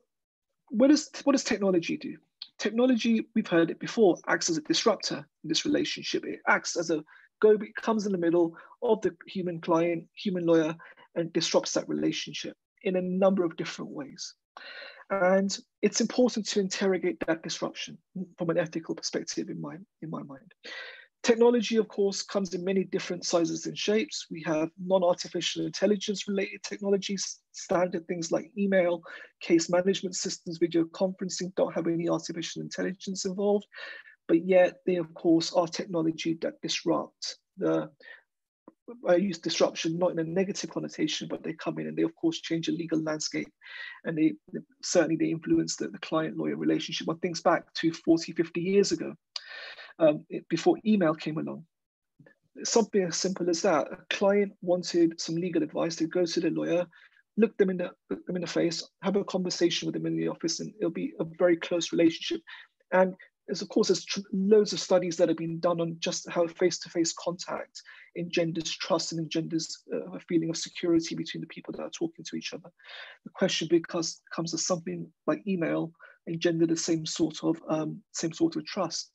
what does, what does technology do? Technology, we've heard it before, acts as a disruptor in this relationship. It acts as a go, it comes in the middle of the human client, human lawyer, and disrupts that relationship in a number of different ways. And it's important to interrogate that disruption from an ethical perspective in my, in my mind. Technology, of course, comes in many different sizes and shapes. We have non-artificial intelligence related technologies, standard things like email, case management systems, video conferencing don't have any artificial intelligence involved, but yet they, of course, are technology that disrupt the I use disruption not in a negative connotation, but they come in and they of course change the legal landscape, and they certainly they influence the, the client-lawyer relationship. One thinks back to 40, 50 years ago, um, before email came along. something as simple as that. A client wanted some legal advice. They go to the lawyer, look them in the look them in the face, have a conversation with them in the office, and it'll be a very close relationship. And of course there's loads of studies that have been done on just how face-to-face contact engenders trust and engenders uh, a feeling of security between the people that are talking to each other. The question because comes as something like email engender the same sort of um, same sort of trust.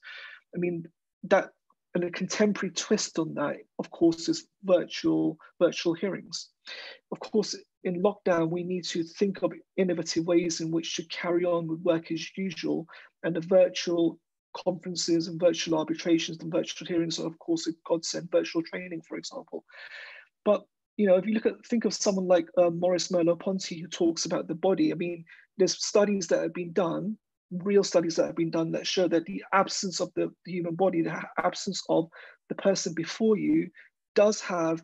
I mean that and a contemporary twist on that, of course, is virtual virtual hearings. Of course, in lockdown, we need to think of innovative ways in which to carry on with work as usual. And the virtual conferences and virtual arbitrations and virtual hearings are, of course, a godsend, virtual training, for example. But you know, if you look at think of someone like uh, Maurice Merleau-Ponty who talks about the body, I mean, there's studies that have been done real studies that have been done that show that the absence of the, the human body, the absence of the person before you, does have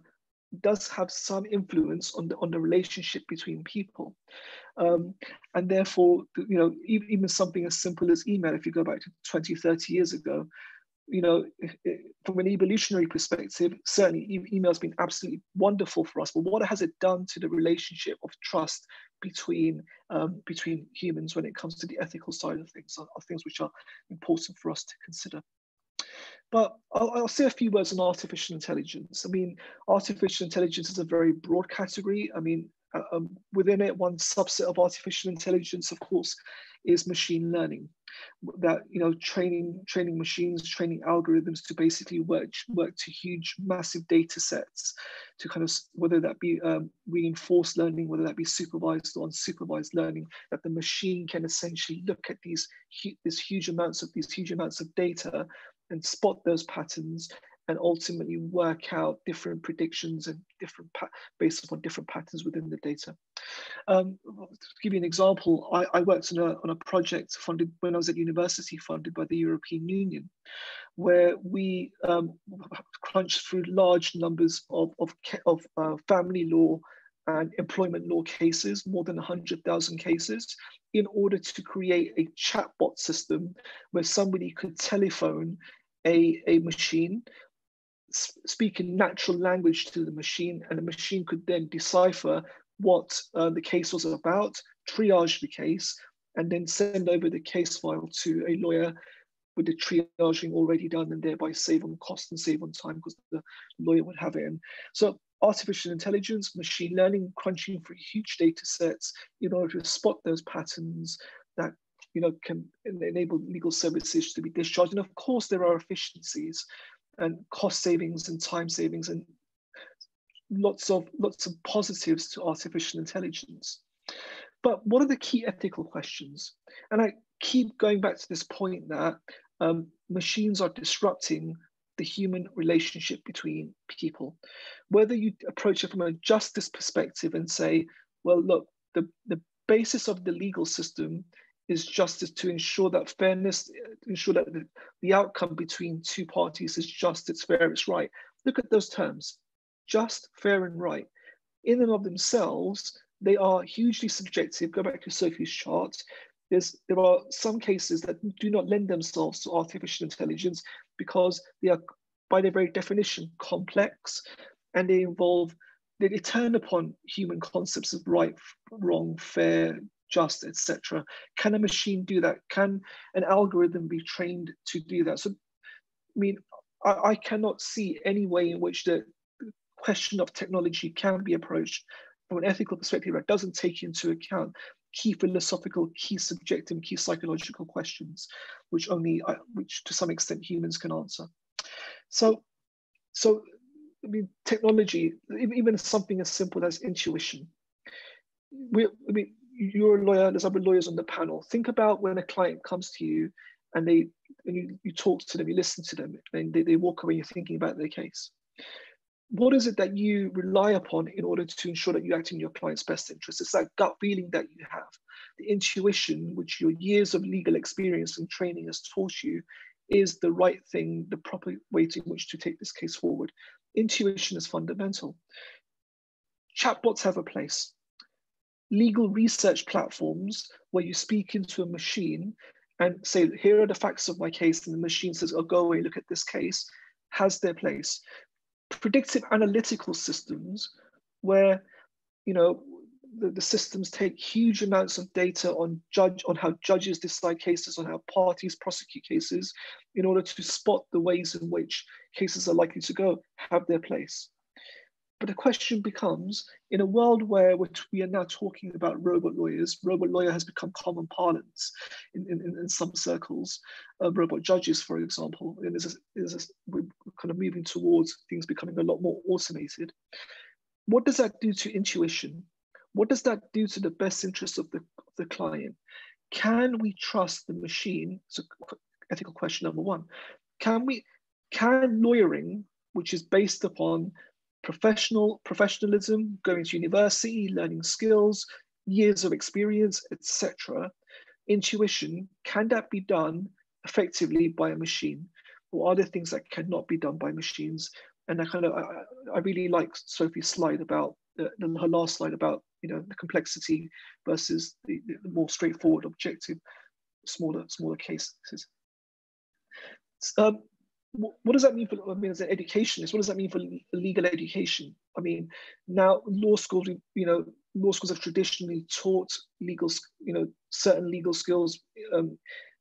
does have some influence on the on the relationship between people, um, and therefore, you know, even, even something as simple as email, if you go back to 20, 30 years ago, you know, from an evolutionary perspective, certainly email has been absolutely wonderful for us. But what has it done to the relationship of trust between um, between humans when it comes to the ethical side of things are, are things which are important for us to consider. But I'll, I'll, say a few words on artificial intelligence. I mean, artificial intelligence is a very broad category. I mean, um, within it, one subset of artificial intelligence, of course, is machine learning. That you know training training machines training algorithms to basically work work to huge massive data sets to kind of whether that be um, reinforced learning whether that be supervised or unsupervised learning that the machine can essentially look at these these huge amounts of these huge amounts of data and spot those patterns and ultimately work out different predictions and different based upon different patterns within the data. Um, to give you an example, I, I, worked on a, on a project funded when I was at university, funded by the European Union, where we um, crunched through large numbers of, of, of uh, family law and employment law cases, more than 100,000 cases, in order to create a chatbot system where somebody could telephone a, a machine speaking natural language to the machine, and the machine could then decipher what uh, the case was about, triage the case, and then send over the case file to a lawyer with the triaging already done and thereby save on cost and save on time because the lawyer would have it. And so artificial intelligence, machine learning, crunching for huge data sets in order to spot those patterns that you know can enable legal services to be discharged. And of course, there are efficiencies and cost savings and time savings and lots of lots of positives to artificial intelligence. But what are the key ethical questions? And I keep going back to this point that um, machines are disrupting the human relationship between people. Whether you approach it from a justice perspective and say, well, look, the, the basis of the legal system is justice to ensure that fairness, ensure that the, the outcome between two parties is just, it's fair, it's right. Look at those terms, just, fair, and right. In and of themselves, they are hugely subjective. Go back to Sophie's chart. There's, there are some cases that do not lend themselves to artificial intelligence because they are, by their very definition, complex and they involve, they turn upon human concepts of right, wrong, fair, just, etc. Can a machine do that? Can an algorithm be trained to do that? So, I mean, I, I cannot see any way in which the question of technology can be approached from an ethical perspective that doesn't take into account key philosophical, key subjective, key psychological questions, which only, uh, which to some extent humans can answer. So, so I mean, technology, even something as simple as intuition. We, I mean, you're a lawyer, there's other lawyers on the panel. Think about when a client comes to you and they and you, you talk to them, you listen to them, and they, they walk away, you're thinking about their case. What is it that you rely upon in order to ensure that you act in your client's best interest? It's that gut feeling that you have, the intuition, which your years of legal experience and training has taught you, is the right thing, the proper way in which to take this case forward. Intuition is fundamental. Chatbots have a place legal research platforms where you speak into a machine and say, here are the facts of my case, and the machine says, oh, go away, look at this case, has their place. predictive analytical systems where, you know, the, the systems take huge amounts of data on judge on how judges decide cases, on how parties prosecute cases, in order to spot the ways in which cases are likely to go, have their place. But the question becomes, in a world where we are now talking about robot lawyers, robot lawyer has become common parlance in, in, in some circles, uh, robot judges, for example, and is a, we're kind of moving towards things becoming a lot more automated. What does that do to intuition? What does that do to the best interest of the, of the client? Can we trust the machine? So ethical question number one. Can we, can lawyering, which is based upon professional professionalism, going to university, learning skills, years of experience, etc. Intuition, can that be done effectively by a machine? Or are there things that cannot be done by machines? And I kind of, I, I really like Sophie's slide about, uh, her last slide about, you know, the complexity versus the, the more straightforward, objective, smaller, smaller cases. Um, what does that mean for I mean as an educationist? What does that mean for legal education? I mean, now law schools, you know, law schools have traditionally taught legal, you know, certain legal skills, um,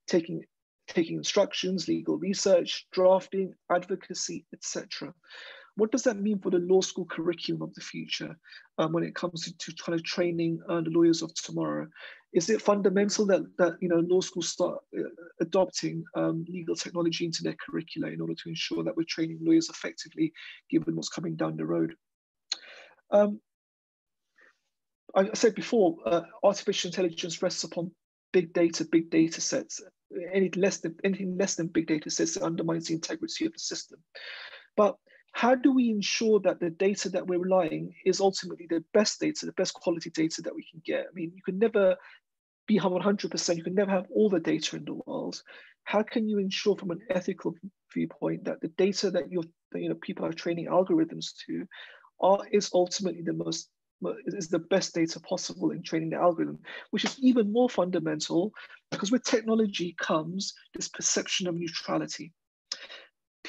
taking taking instructions, legal research, drafting, advocacy, etc. What does that mean for the law school curriculum of the future um, when it comes to, to kind of training uh, the lawyers of tomorrow? is it fundamental that, that you know law schools start uh, adopting um, legal technology into their curricula in order to ensure that we're training lawyers effectively given what's coming down the road? Um, I said before, uh, artificial intelligence rests upon big data, big data sets. Any less than anything less than big data sets undermines the integrity of the system. But how do we ensure that the data that we're relying is ultimately the best data, the best quality data that we can get? I mean, you can never be 100%, you can never have all the data in the world. How can you ensure from an ethical viewpoint that the data that you're, that, you know, people are training algorithms to are, is ultimately the most is the best data possible in training the algorithm, which is even more fundamental because with technology comes this perception of neutrality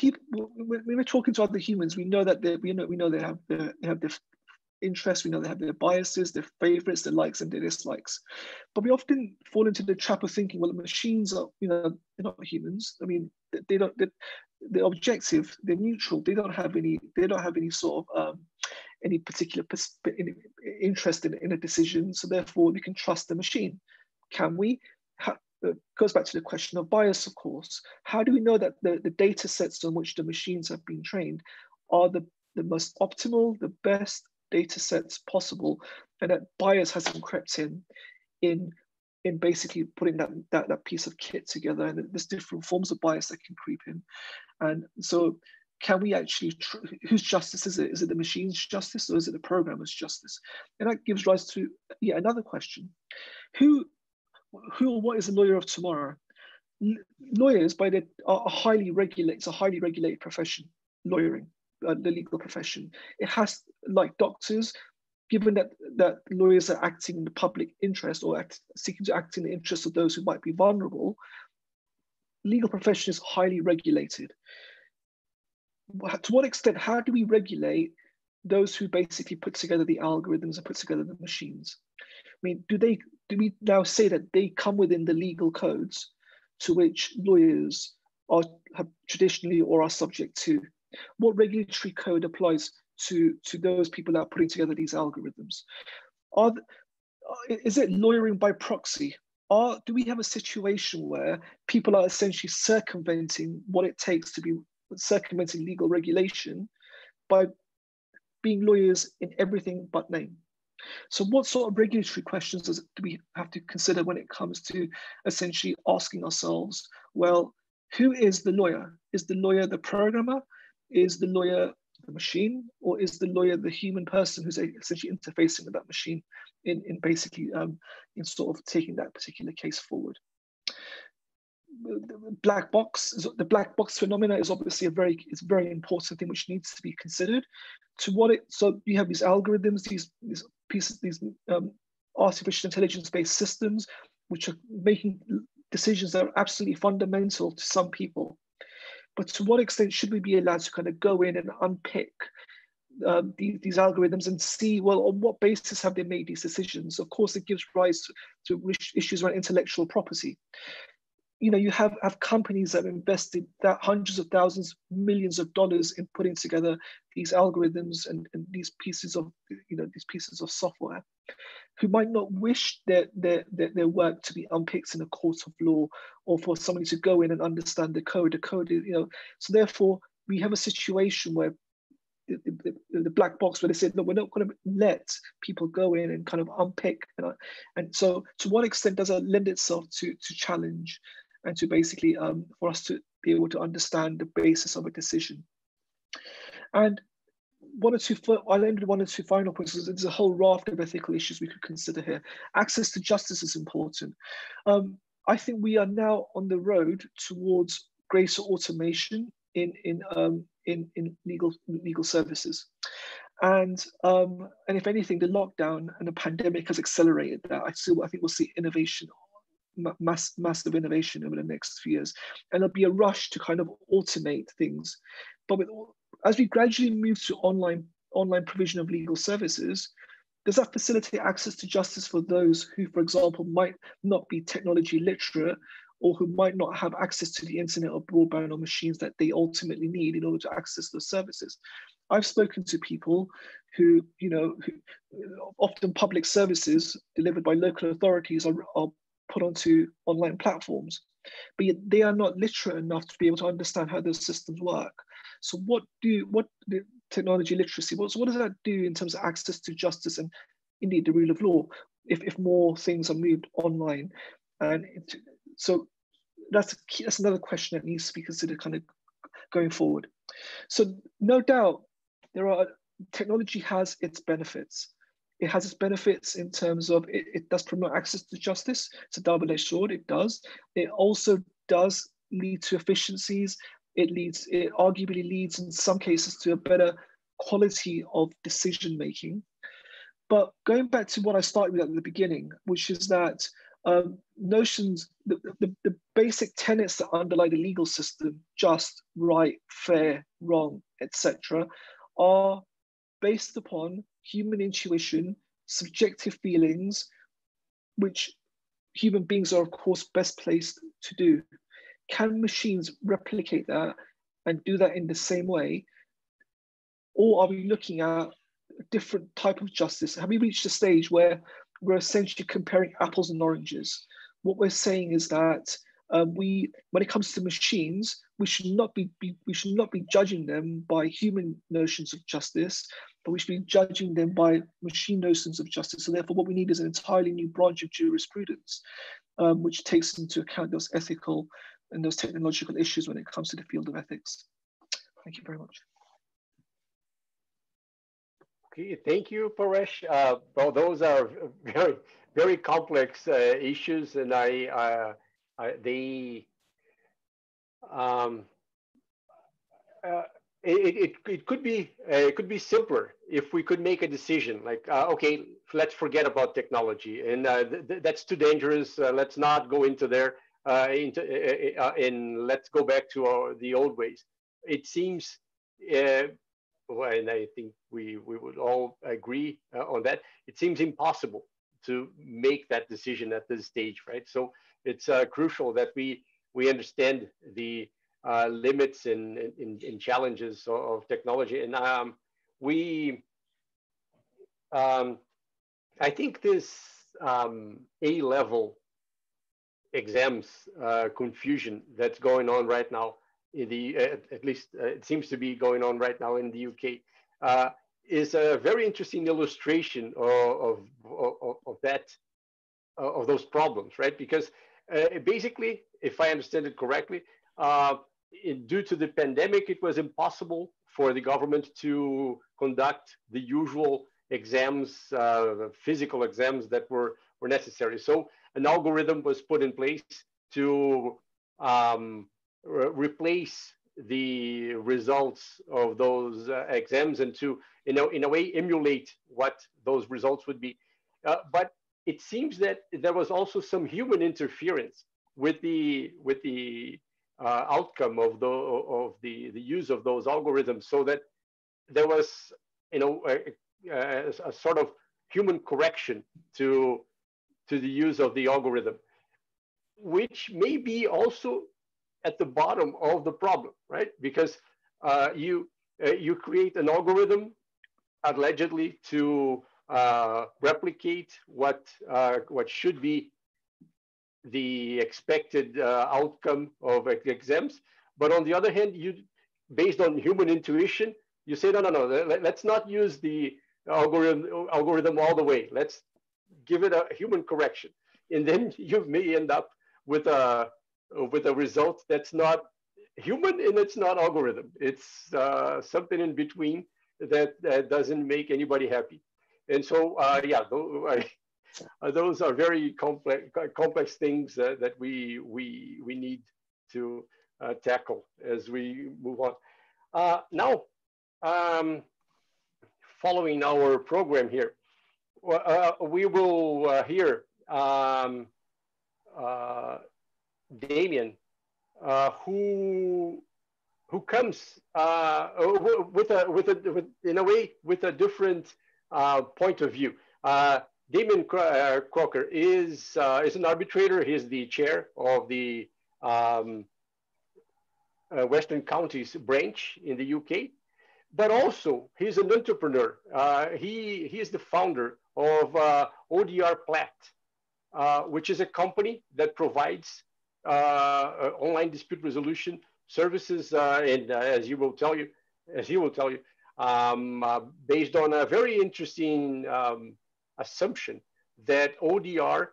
people when we're talking to other humans, we know that they we know we know they have the, they have their interests, we know they have their biases, their favorites, their likes and their dislikes. But we often fall into the trap of thinking, well, the machines are, you know, they're not humans. I mean, they don't they're, they're objective, they're neutral, they don't have any, they don't have any sort of um, any particular interest in, in a decision. So therefore we can trust the machine. Can we? It goes back to the question of bias, of course. How do we know that the, the data sets on which the machines have been trained are the, the most optimal, the best data sets possible, and that bias hasn't crept in in in basically putting that, that, that piece of kit together and there's different forms of bias that can creep in. And so can we actually, whose justice is it? Is it the machine's justice or is it the programmer's justice? And that gives rise to yeah, another question. Who who or what is a lawyer of tomorrow? Lawyers, by the are highly regulated. It's a highly regulated profession. Lawyering, uh, the legal profession. It has like doctors. Given that that lawyers are acting in the public interest or act, seeking to act in the interest of those who might be vulnerable, legal profession is highly regulated. To what extent? How do we regulate those who basically put together the algorithms and put together the machines? I mean, do they do we now say that they come within the legal codes to which lawyers are have traditionally or are subject to? What regulatory code applies to, to those people that are putting together these algorithms? Are, uh, is it lawyering by proxy? Are, do we have a situation where people are essentially circumventing what it takes to be circumventing legal regulation by being lawyers in everything but name? So what sort of regulatory questions does, do we have to consider when it comes to essentially asking ourselves, well, who is the lawyer? Is the lawyer the programmer? Is the lawyer the machine? Or is the lawyer the human person who's essentially interfacing with that machine in, in basically um, in sort of taking that particular case forward? black box the black box phenomena is obviously a very it's a very important thing which needs to be considered to what it so you have these algorithms these these pieces, these um, artificial intelligence-based systems, which are making decisions that are absolutely fundamental to some people. but to what extent should we be allowed to kind of go in and unpick um, these, these, algorithms and see, well, on what basis have they made these decisions? Of course, it gives rise to, to issues around intellectual property. You know, you have, have companies that have invested that hundreds of thousands, millions of dollars in putting together these algorithms and, and these pieces of, you know, these pieces of software who might not wish their, their, their, their, work to be unpicked in a court of law or for somebody to go in and understand the code. The code, you know, so therefore we have a situation where the, the, the, black box where they said, no, we're not going to let people go in and kind of unpick. You know? And so to what extent does it lend itself to, to challenge and to basically um, for us to be able to understand the basis of a decision? And one or two, I'll end with one or two final points. There's a whole raft of ethical issues we could consider here. Access to justice is important. Um, I think we are now on the road towards greater automation in in um, in, in legal legal services. And um, and if anything, the lockdown and the pandemic has accelerated that. I still I think we'll see innovation, mass, massive innovation over the next few years, and there'll be a rush to kind of automate things. But with, as we gradually move to online online provision of legal services, does that facilitate access to justice for those who, for example, might not be technology literate or who might not have access to the internet or broadband or machines that they ultimately need in order to access those services. I've spoken to people who, you know, who, often public services delivered by local authorities are, are put onto online platforms, but they are not literate enough to be able to understand how those systems work. So what do what technology literacy? What, so what does that do in terms of access to justice and indeed the rule of law if, if more things are moved online? And it, so that's, key, that's another question that needs to be considered kind of going forward. So no doubt there are, technology has its benefits. It has its benefits in terms of it, it does promote access to justice. It's a double-edged sword, it does. It also does lead to efficiencies. It leads, it arguably leads in some cases to a better quality of decision making. But going back to what I started with at the beginning, which is that um, notions, the, the, the, basic tenets that underlie the legal system, just, right, fair, wrong, etc., are based upon human intuition, subjective feelings, which human beings are, of course, best placed to do. Can machines replicate that and do that in the same way? Or are we looking at a different type of justice? Have we reached a stage where we're essentially comparing apples and oranges. What we're saying is that um, we, when it comes to machines, we should not be, be, we should not be judging them by human notions of justice, but we should be judging them by machine notions of justice. So therefore, what we need is an entirely new branch of jurisprudence, um, which takes into account those ethical and those technological issues when it comes to the field of ethics. Thank you very much. Okay, thank you, Paresh. Uh, well, those are very, very complex uh, issues, and I, uh, I they, um, uh, it, it, it could be uh, it could be simpler if we could make a decision like uh, okay let's forget about technology and uh, th th that's too dangerous uh, let's not go into there uh, into and let's go back to our, the old ways it seems and I think we, we would all agree uh, on that, it seems impossible to make that decision at this stage, right? So it's uh, crucial that we, we understand the uh, limits and, challenges of, of technology. And um, we, um, I think this um, A-level exams uh, confusion that's going on right now in the at, at least uh, it seems to be going on right now in the UK uh, is a very interesting illustration of of, of, of that uh, of those problems, right? Because uh, basically, if I understand it correctly, uh, in, due to the pandemic, it was impossible for the government to conduct the usual exams, uh, physical exams that were were necessary. So an algorithm was put in place to um, re replace the results of those uh, exams and to, you know, in a way emulate what those results would be. Uh, but it seems that there was also some human interference with the with the uh, outcome of the of the the use of those algorithms, so that there was you know a, a, a sort of human correction to to the use of the algorithm, which may be also at the bottom of the problem, right? Because uh, you uh, you create an algorithm allegedly to uh, replicate what uh, what should be the expected uh, outcome of exams. But on the other hand, you, based on human intuition, you say, no, no, no, let, us not use the algorithm, algorithm all the way. Let's give it a human correction. And then you may end up with a, with a result that's not human and it's not algorithm. It's uh, something in between that, that doesn't make anybody happy. And so, uh, yeah, uh, those are very complex complex things uh, that we we we need to uh, tackle as we move on. Uh, now, um, following our program here, uh, we will uh, hear um, Damien, who who comes with a with a with, in a way with a different point of view. Damien uh, Crocker is, uh, is an arbitrator. He's the chair of the um, uh, Western Counties branch in the UK, but also he's an entrepreneur. Uh, he, he is the founder of uh, ODR Plat, uh, which is a company that provides online dispute resolution services. and as you will tell you, as he will tell you, um, based on a very interesting um, assumption that ODR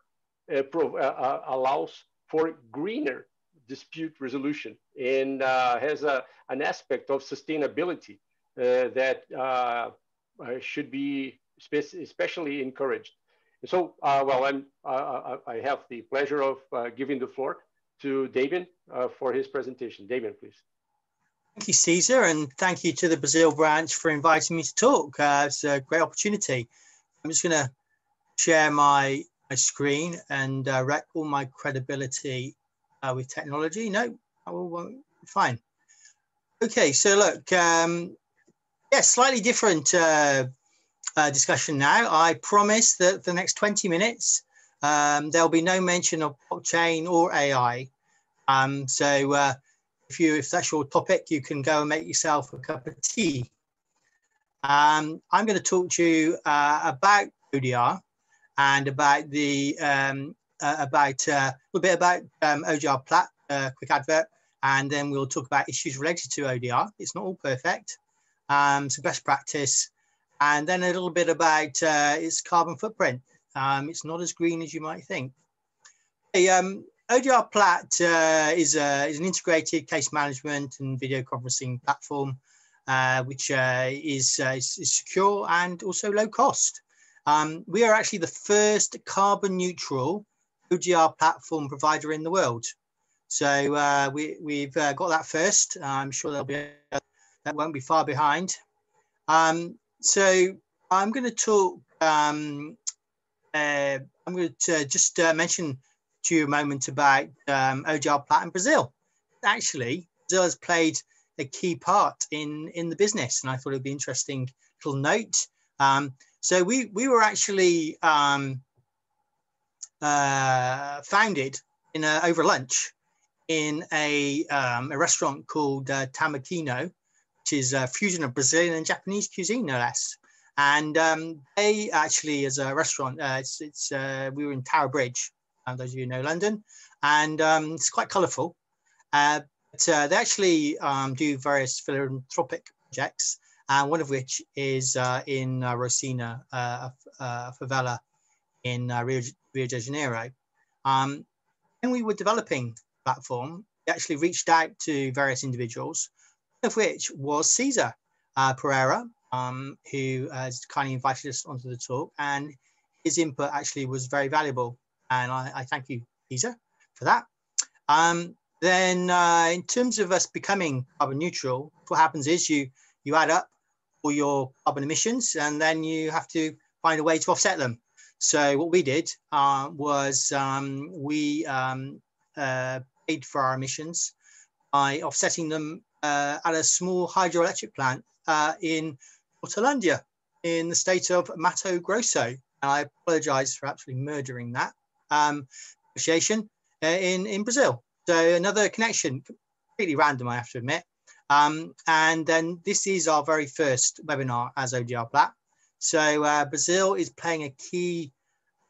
uh, uh, uh, allows for greener dispute resolution and uh, has a, an aspect of sustainability uh, that uh, should be especially encouraged. So, well, I'm, I have the pleasure of giving the floor to Damien for his presentation. Damien, please. Thank you, Cesar, and thank you to the Brazil branch for inviting me to talk. it's a great opportunity. I'm just going to share my, my screen and uh, wreck all my credibility uh, with technology. No, I will, fine. Okay, so look, um, yeah, slightly different uh, uh, discussion now. I promise that for the next 20 minutes, um, there'll be no mention of blockchain or AI. Um, so uh, if you if that's your topic, you can go and make yourself a cup of tea. Um, I'm going to talk to you uh, about ODR and about the um, uh, about uh, a little bit about um, ODR Plat, uh, quick advert, and then we'll talk about issues related to ODR. It's not all perfect, um, best practice, and then a little bit about uh, its carbon footprint. Um, it's not as green as you might think. Hey, um, ODR Plat uh, is, a, is an integrated case management and video conferencing platform, uh, which is, is, is secure and also low cost. Um, we are actually the first carbon neutral ODR platform provider in the world. So uh, we, we've uh, got that first. I'm sure there'll be that won't be far behind. Um, so I'm going to talk. Um, uh, I'm going to just uh, mention to you a moment about um, ODR Plat in Brazil. Actually, Brazil has played a key part in in the business, and I thought it'd be interesting little note. Um, so we we were actually um, uh, founded in a, over lunch in a um, a restaurant called uh, Tambaqui-no, which is a fusion of Brazilian and Japanese cuisine, no less. And um, they actually, as a restaurant, uh, it's, it's uh, we were in Tower Bridge, uh, those of you know London, and um, it's quite colourful. Uh, but uh, they actually um, do various philanthropic projects and uh, one of which is uh, in uh, Rocinha, uh, a favela in uh, Rio, Rio, de Janeiro. Um, when we were developing the platform, we actually reached out to various individuals, one of which was Cesar uh, Pereira, um, who has kindly invited us onto the talk, and his input actually was very valuable. And I, I thank you, Cesar, for that. Um, then in terms of us becoming carbon neutral, what happens is you you add up all your carbon emissions, and then you have to find a way to offset them. So what we did uh, was um, we um, uh, paid for our emissions by offsetting them uh, at a small hydroelectric plant uh, in Hortolândia in the state of Mato Grosso. And I apologize for absolutely murdering that um, association uh, in, in Brazil. So another connection, completely random, I have to admit. Um, and then this is our very first webinar as ODR Plat. So uh, Brazil is playing a key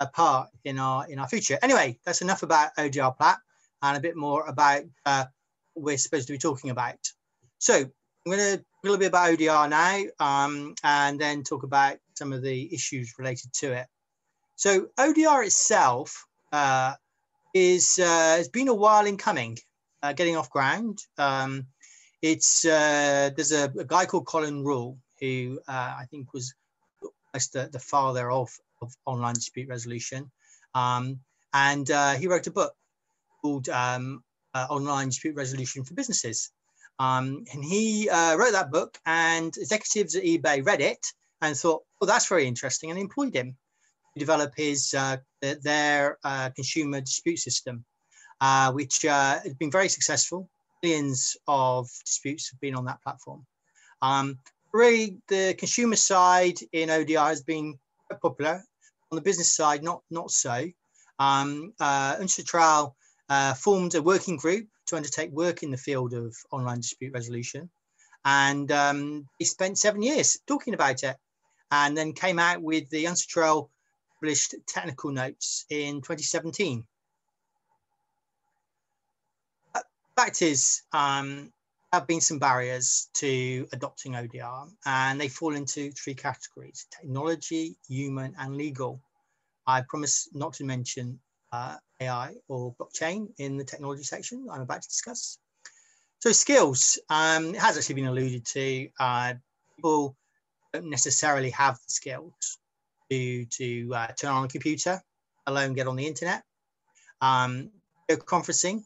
a part in our in our future. Anyway, that's enough about ODR Plat and a bit more about uh, what we're supposed to be talking about. So I'm going to a little bit about ODR now um, and then talk about some of the issues related to it. So ODR itself uh, is uh, it's been a while in coming, uh, getting off ground. Um, it's uh, there's a, a, guy called Colin Rule who uh, I think was the, the father of, of online dispute resolution, um, and uh, he wrote a book called um, uh, Online Dispute Resolution for Businesses. Um, and he uh, wrote that book, and executives at eBay read it and thought, "Oh, that's very interesting," and employed him develop his uh, their consumer dispute system, which has been very successful millions of disputes have been on that platform. Um, really, the consumer side in ODR has been popular. On the business side, not not so. Um, uh, uh, formed a working group to undertake work in the field of online dispute resolution, and um, he spent seven years talking about it, and then came out with the UNCITRAL published technical notes in 2017. fact is, um, there have been some barriers to adopting ODR, and they fall into three categories technology, human, and legal. I promise not to mention uh, AI or blockchain in the technology section I'm about to discuss. So, skills, um, it has actually been alluded to. Uh, people don't necessarily have the skills to, to uh, turn on a computer, alone get on the internet. Um, conferencing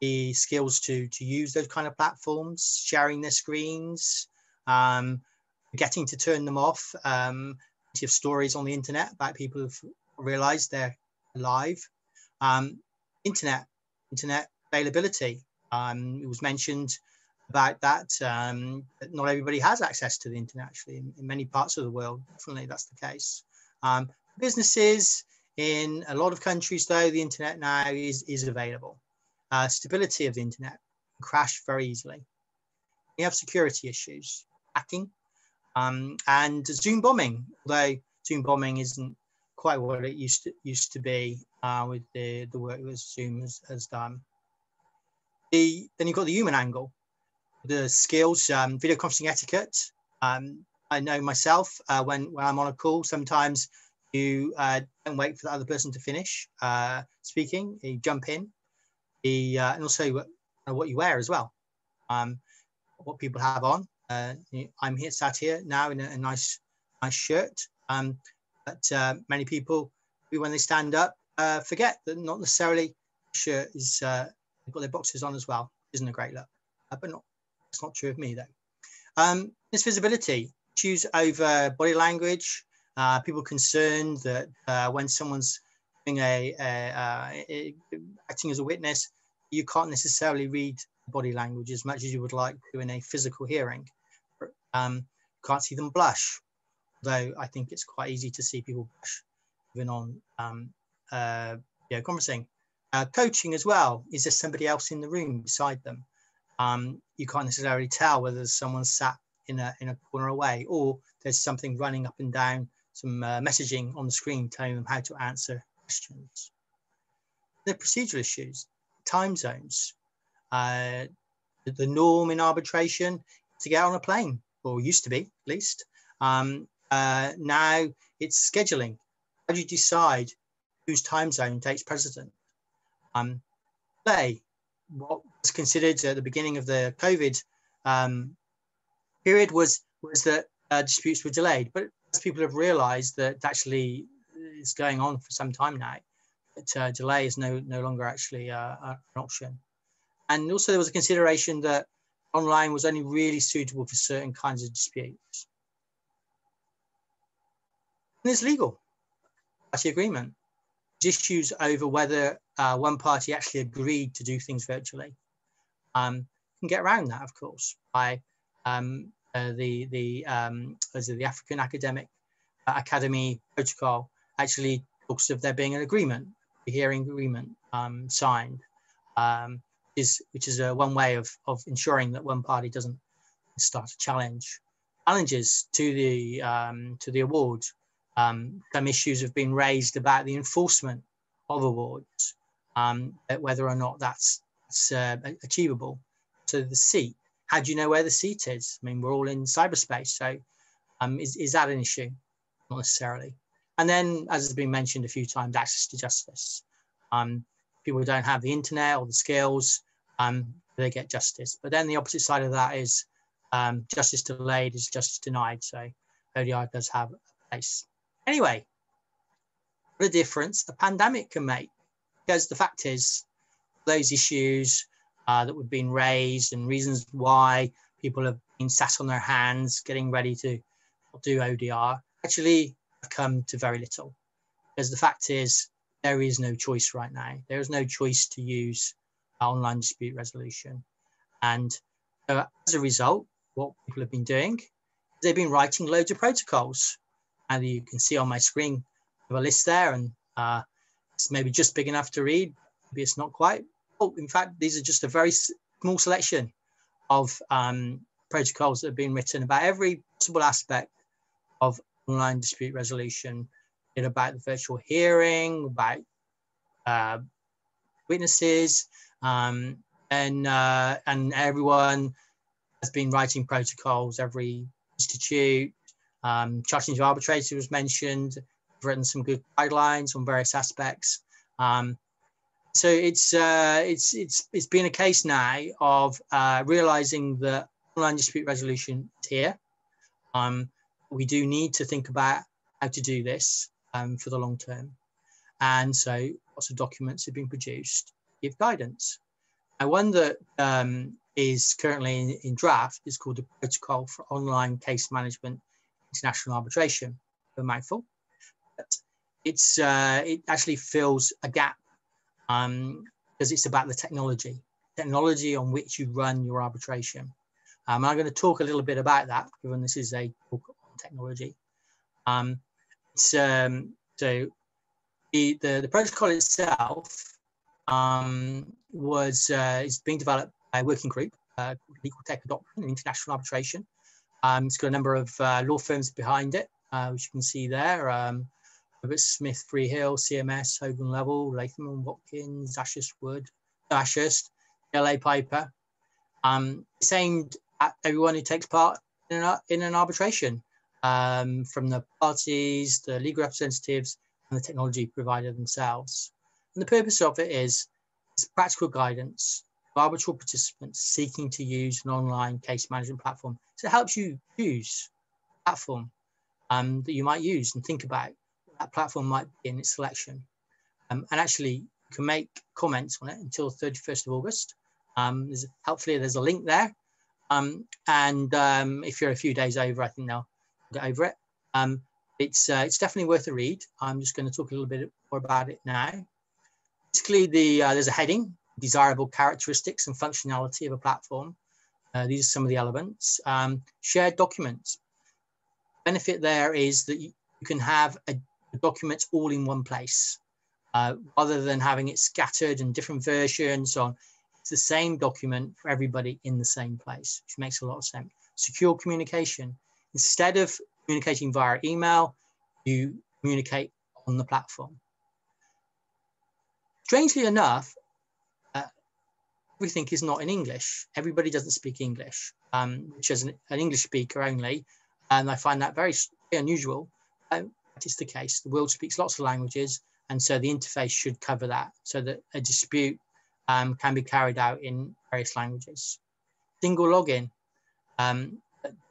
the skills to to use those kind of platforms, sharing their screens, um, getting to turn them off. Um, you have stories on the internet about people who've realized they're live. Um, internet, internet availability. Um, it was mentioned about that, um, not everybody has access to the internet actually in, in, many parts of the world. Definitely that's the case. Um, businesses in a lot of countries though, the internet now is, is available uh, stability of the internet can crash very easily. You have security issues, hacking, um, and Zoom bombing. Although Zoom bombing isn't quite what it used to used to be uh, with the the work that Zoom has, has done. The then you've got the human angle, the skills, um, video conferencing etiquette. Um, I know myself uh, when when I'm on a call, sometimes you uh, don't wait for the other person to finish uh, speaking. You jump in the uh, and also what, uh, what you wear as well. Um, what people have on. Uh, I'm here, sat here now in a, a nice, nice shirt. Um, but many people, when they stand up, forget that not necessarily the shirt is they've got their boxes on as well. Isn't a great look, but not. That's not true of me though. Um, this visibility issues over body language. Uh, people concerned that uh, when someone's doing a, a, a, acting as a witness, you can't necessarily read body language as much as you would like to in a physical hearing. Um, can't see them blush, though I think it's quite easy to see people blush even on um, uh, yeah, conversing. Uh, coaching as well. Is there somebody else in the room beside them? Um, you can't necessarily tell whether someone sat in a, in a corner away or there's something running up and down, some uh, messaging on the screen telling them how to answer questions. The procedural issues time zones. Uh, the norm in arbitration to get on a plane, or used to be at least. Um, uh, now it's scheduling. How do you decide whose time zone takes precedent? Um, play, what was considered at the beginning of the COVID um, period was was that uh, disputes were delayed, but as people have realised that actually it's going on for some time now, uh, delay is no, no longer actually uh, an option. And also there was a consideration that online was only really suitable for certain kinds of disputes. And it's legal, party agreement. There's issues over whether uh, one party actually agreed to do things virtually. Um, can get around that, of course, by um, uh, the the um, the African Academic uh, Academy Protocol actually talks of there being an agreement, a hearing agreement um, signed, um, is which is a one way of of ensuring that one party doesn't start a challenge. Challenges to the um, to the award. Um, some issues have been raised about the enforcement of awards, um, whether or not that's, that's uh, achievable. So the seat, how do you know where the seat is? I mean, we're all in cyberspace, so um, is, is that an issue? Not necessarily. And then, as has been mentioned a few times, access to justice. Um, people don't have the internet or the skills, um, they get justice. But then the opposite side of that is um, justice delayed is justice denied. So ODR does have a place. Anyway, a difference a pandemic can make. Because the fact is, those issues uh, that have been raised and reasons why people have been sat on their hands getting ready to do ODR actually have come to very little. Because the fact is, there is no choice right now. There is no choice to use online dispute resolution. And uh, as a result, what people have been doing, they've been writing loads of protocols. And you can see on my screen I have a list there, and uh, it's maybe just big enough to read. Maybe it's not quite. Oh, in fact, these are just a very small selection of um, protocols that have been written about every possible aspect of online dispute resolution, know, about the virtual hearing, about uh, witnesses, um, and uh, and everyone has been writing protocols. Every institute, um, charging to arbitrator was mentioned. written some good guidelines on various aspects. Um, so it's uh, it's it's it's been a case now of uh, realizing that online dispute resolution is here. Um, we do need to think about how to do this um, for the long term. And so lots of documents have been produced give guidance. And one that um, is currently in, in, draft is called the Protocol for Online Case Management International Arbitration, a mouthful. But it's, uh, it actually fills a gap um, because it's about the technology, technology on which you run your arbitration. Um, I'm going to talk a little bit about that, given this is a talk technology. Um, um, so the, the, the, protocol itself um, was uh, is being developed by a working group, uh, Legal Tech Adoption and International Arbitration. Um, it's got a number of uh, law firms behind it, uh, which you can see there. Um, Smith, Freehill, CMS, Hogan Lovells, Latham and Watkins, Ashurst Wood, Ashurst, DLA Piper. Um, it's aimed at everyone who takes part in an, in an arbitration um, from the parties, the legal representatives, and the technology provider themselves. And the purpose of it is, practical guidance for arbitral participants seeking to use an online case management platform. So it helps you choose a platform um, that you might use and think about that platform might be in its selection. Um, and actually, you can make comments on it until 31st of August. Um, there's, hopefully, there's a link there. Um, and um, if you're a few days over, I think they'll get over it. Um, it's uh, it's definitely worth a read. I'm just going to talk a little bit more about it now. Basically, the uh, there's a heading: desirable characteristics and functionality of a platform. Uh, these are some of the elements. Shared documents. Benefit there is that you can have a, a document all in one place, uh, rather than having it scattered in different versions. On it's the same document for everybody in the same place, which makes a lot of sense. Secure communication Instead of communicating via email, you communicate on the platform. Strangely enough, uh, everything is not in English. Everybody doesn't speak English, um, which is an, an, English speaker only. And I find that very, unusual. Um, is the case. The world speaks lots of languages. And so the interface should cover that so that a dispute um, can be carried out in various languages. Single login. Um,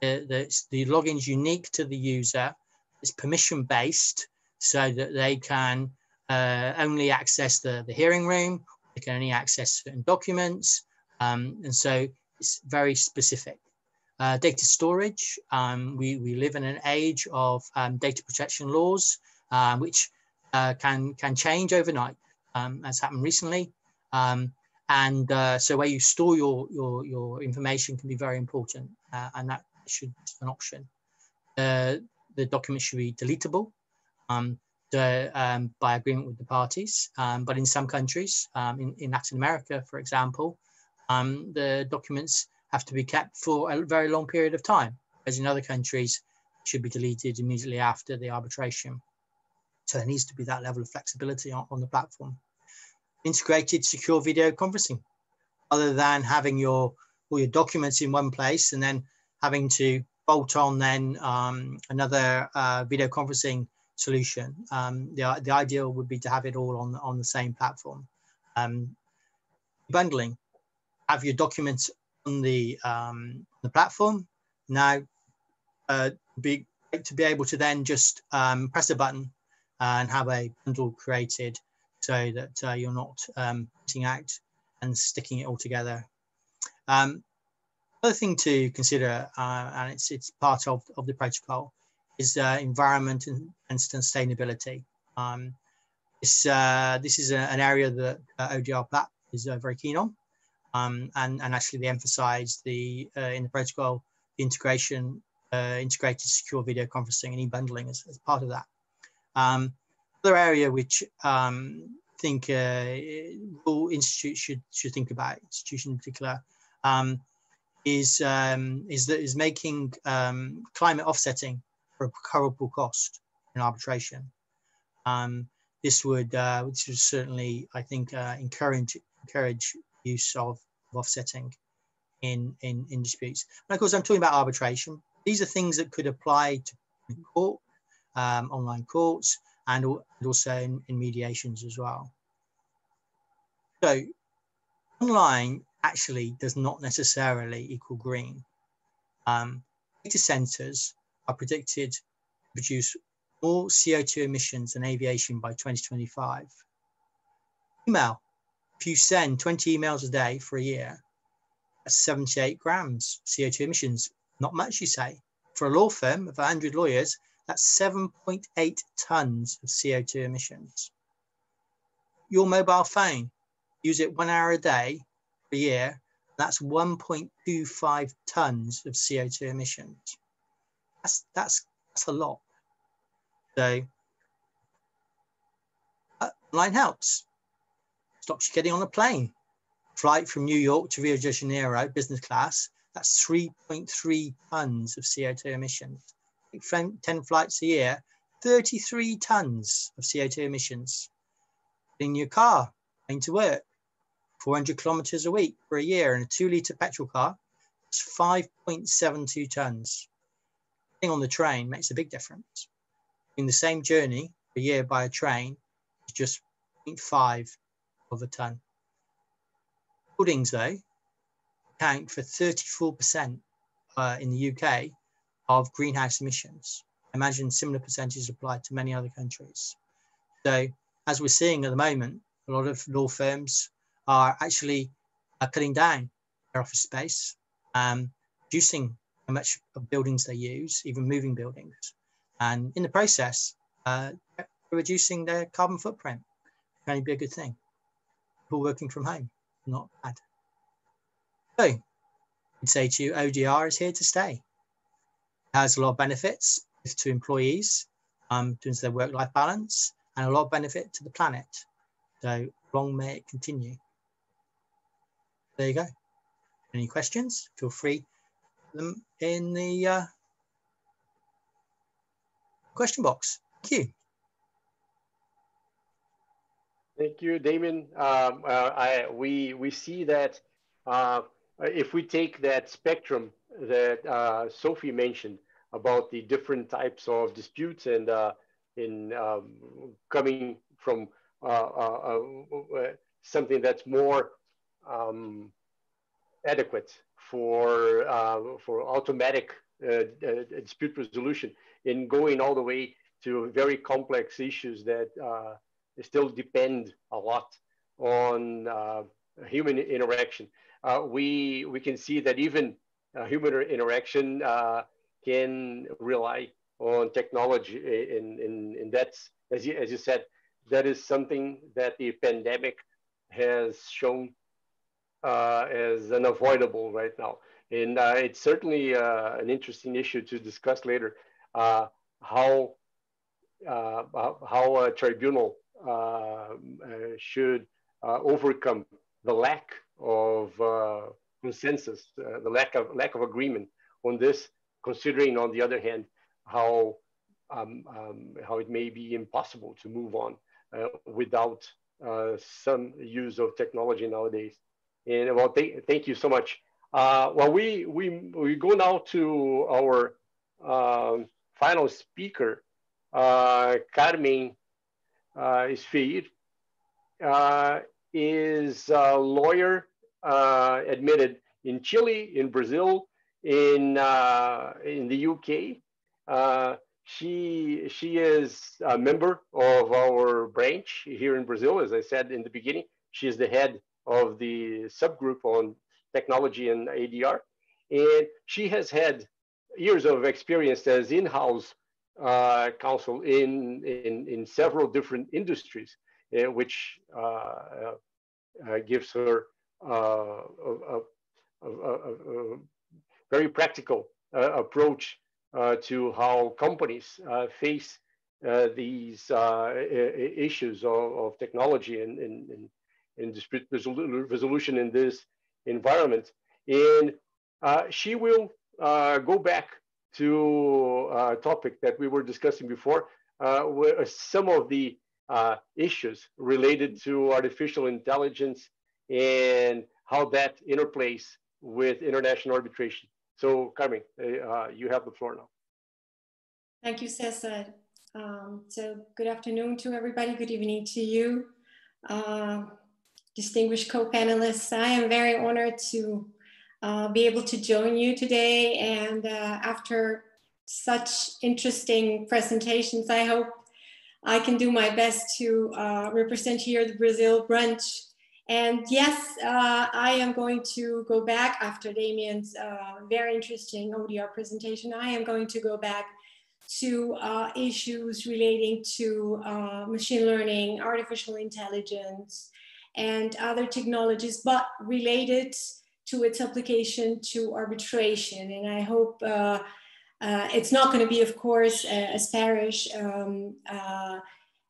the, the, the login is unique to the user. It's permission based so that they can uh, only access the, the hearing room, they can only access certain documents. Um, and so it's very specific. Uh, data storage, um, we, we live in an age of um, data protection laws, uh, which uh, can, can change overnight, um, as happened recently. Um, and uh, so where you store your, your, your information can be very important, uh, and that should be an option. The document should be deletable um, the, um, by agreement with the parties, but in some countries, in, in Latin America, for example, um, the documents have to be kept for a very long period of time, as in other countries, should be deleted immediately after the arbitration. So there needs to be that level of flexibility on, on the platform integrated secure video conferencing other than having your all your documents in one place and then having to bolt on then um, another uh, video conferencing solution. Um, the, the ideal would be to have it all on, on the same platform. Um, bundling, have your documents on the, um, the platform. Now, uh, be to be able to then just um, press a button and have a bundle created so that uh, you're not um, putting out and sticking it all together. Um, thing to consider, uh, and it's it's part of, of the protocol, is uh, environment and, and sustainability. Um, this uh, this is a, an area that uh, ODR PLAP is uh, very keen on, um, and and actually they emphasise the uh, in the protocol the integration integrated secure video conferencing and e-bundling as, as part of that. Um, other area which um, think uh, all institutes should should think about, institution in particular, um, is um, is that is making um, climate offsetting for a recoverable cost in arbitration. Um, this would uh, would certainly, I think, uh, encourage encourage use of, of offsetting in, in in disputes. And of course, I'm talking about arbitration. These are things that could apply to court, um, online courts, and, also in, in mediations as well. So online actually does not necessarily equal green. Um, data centers are predicted to produce more CO2 emissions than aviation by 2025. Email, if you send 20 emails a day for a year, that's 78 grams CO2 emissions. Not much, you say. For a law firm of 100 lawyers, that's 7.8 tons of CO2 emissions. Your mobile phone, use it one hour a day per year, that's 1.25 tons of CO2 emissions. That's, that's, that's a lot. So uh, line helps. Stops you getting on a plane. Flight from New York to Rio de Janeiro, business class, that's 3.3 tons of CO2 emissions. 10 flights a year, 33 tons of CO2 emissions. In your car, going to work, 400 kilometers a week for a year in a two litre petrol car, that's 5.72 tons. Being on the train makes a big difference. In the same journey a year by a train is just 0.5 of a ton. Buildings, though, account for 34% uh, in the UK of greenhouse emissions. I Imagine similar percentages applied to many other countries. So as we're seeing at the moment, a lot of law firms are actually uh, cutting down their office space, um, reducing how much of buildings they use, even moving buildings. And in the process, uh, reducing their carbon footprint can be a good thing. People working from home, not bad. So I'd say to you, ODR is here to stay has a lot of benefits to employees um, in terms of their work-life balance and a lot of benefit to the planet. So long may it continue. There you go. Any questions? Feel free them in the uh, question box. Thank you. Thank you, Damien. Um, uh, I, we we see that uh, if we take that spectrum that uh, Sophie mentioned about the different types of disputes and uh, in um, coming from uh, uh, something that's more um, adequate for for automatic dispute resolution in going all the way to very complex issues that still depend a lot on human interaction. Uh, we we can see that even uh, human interaction uh, can rely on technology in, in, in that, as you, as you said, that is something that the pandemic has shown uh, as unavoidable right now. And uh, it's certainly uh, an interesting issue to discuss later, uh, how, uh, how a tribunal should overcome the lack of consensus, the lack of, lack of agreement on this, considering on the other hand, how, um, um, how it may be impossible to move on without some use of technology nowadays. And well, th thank you so much. Uh, well, we, we, we go now to our uh, final speaker, uh, Carmen uh, feed uh, is a lawyer uh, admitted in Chile, in Brazil, in, uh, in the UK. she, she is a member of our branch here in Brazil, as I said in the beginning. She is the head of the subgroup on technology and ADR. And she has had years of experience as in-house uh, counsel in, in, in several different industries, uh, which uh, uh, uh gives her uh, a, a, a, very practical approach to how companies face these issues of, of technology and, and, in dispute resolution in this environment. And she will go back to a topic that we were discussing before, uh, some of the uh, issues related to artificial intelligence and how that interplays with international arbitration. So Carmen, uh, you have the floor now. Thank you, Cesar. Um, so good afternoon to everybody. Good evening to you. Uh, distinguished co-panelists. I am very honored to uh, be able to join you today. And uh, after such interesting presentations, I hope I can do my best to uh, represent here the Brazil branch. And yes, uh, I am going to go back after Damien's uh, very interesting ODR presentation. I am going to go back to uh, issues relating to machine learning, artificial intelligence, and other technologies, but related to its application to arbitration. And I hope uh, uh, it's not going to be, of course, as Paresh um, uh,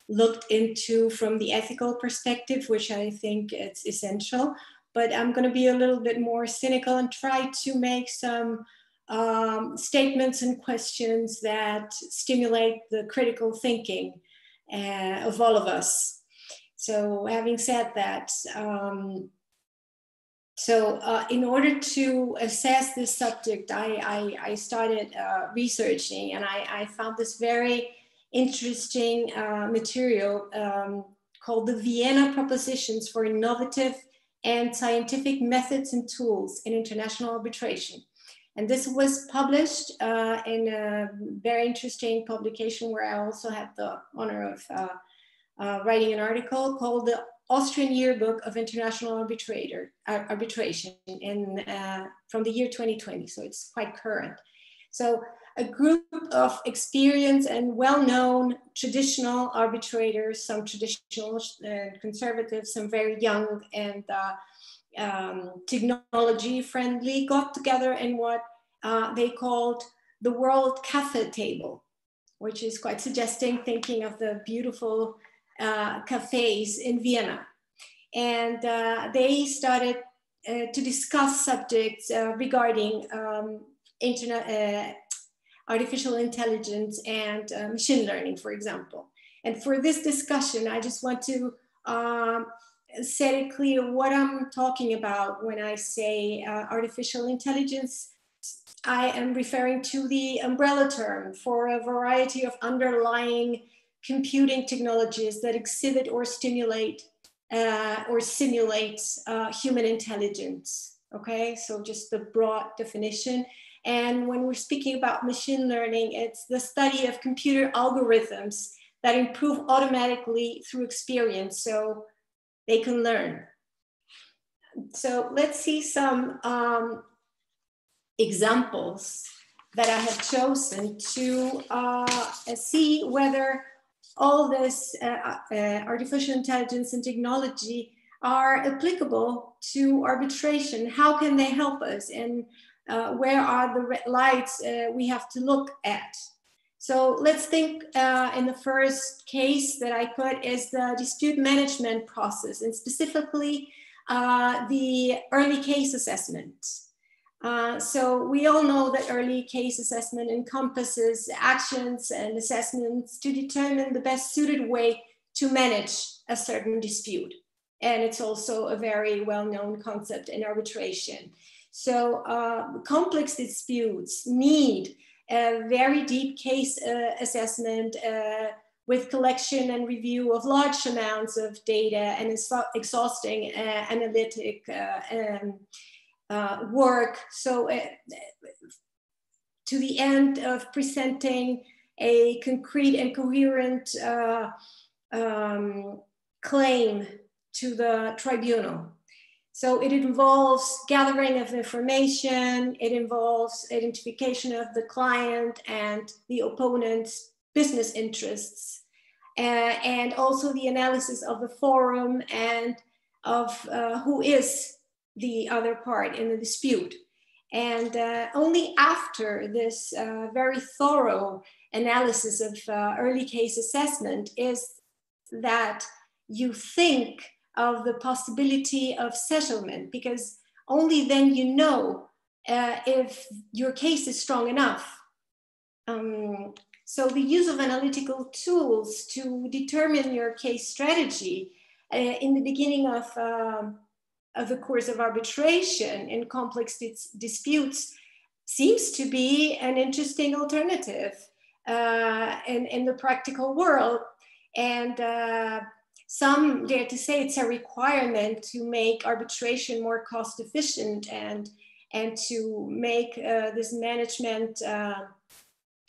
looked into from the ethical perspective, which I think it's essential. But I'm going to be a little bit more cynical and try to make some um, statements and questions that stimulate the critical thinking uh, of all of us. So having said that, um, so uh, in order to assess this subject, I, I, I started uh, researching and I, I, found this very interesting uh, material um, called the Vienna Propositions for Innovative and Scientific Methods and Tools in International Arbitration. And this was published uh, in a very interesting publication where I also had the honor of uh, uh, writing an article called the Austrian Yearbook of International Arbitrator, Arbitration in, uh, from the year 2020, so it's quite current. So a group of experienced and well-known traditional arbitrators, some traditional uh, conservative, some very young and uh, um, technology friendly, got together in what uh, they called the World Cafe Table, which is quite suggesting thinking of the beautiful uh, cafes in Vienna. And uh, they started uh, to discuss subjects uh, regarding um, internet, uh, artificial intelligence and machine learning, for example. And for this discussion, I just want to um, set it clear what I'm talking about when I say artificial intelligence I am referring to the umbrella term for a variety of underlying computing technologies that exhibit or stimulate uh, or simulate uh, human intelligence. Okay, so just the broad definition. And when we're speaking about machine learning, it's the study of computer algorithms that improve automatically through experience so they can learn. So let's see some um, examples that I have chosen to uh, see whether all this uh, uh, artificial intelligence and technology are applicable to arbitration? How can they help us? And uh, where are the red lights uh, we have to look at? So let's think uh, in the first case that I put is the dispute management process and specifically uh, the early case assessment. Uh, so we all know that early case assessment encompasses actions and assessments to determine the best suited way to manage a certain dispute. And it's also a very well-known concept in arbitration. So uh, complex disputes need a very deep case uh, assessment uh, with collection and review of large amounts of data and exhausting uh, analytic uh, um, uh, work. So to the end of presenting a concrete and coherent um, claim to the tribunal. So it involves gathering of information, it involves identification of the client and the opponent's business interests, uh, and also the analysis of the forum and of uh, who is the other part in the dispute. And uh, only after this uh, very thorough analysis of uh, early case assessment is that you think of the possibility of settlement because only then you know uh, if your case is strong enough. Um, so the use of analytical tools to determine your case strategy uh, in the beginning of, uh, of the course of arbitration in complex dis disputes seems to be an interesting alternative uh, in, in the practical world. And uh, some dare to say it's a requirement to make arbitration more cost efficient and, and to make uh, this management uh,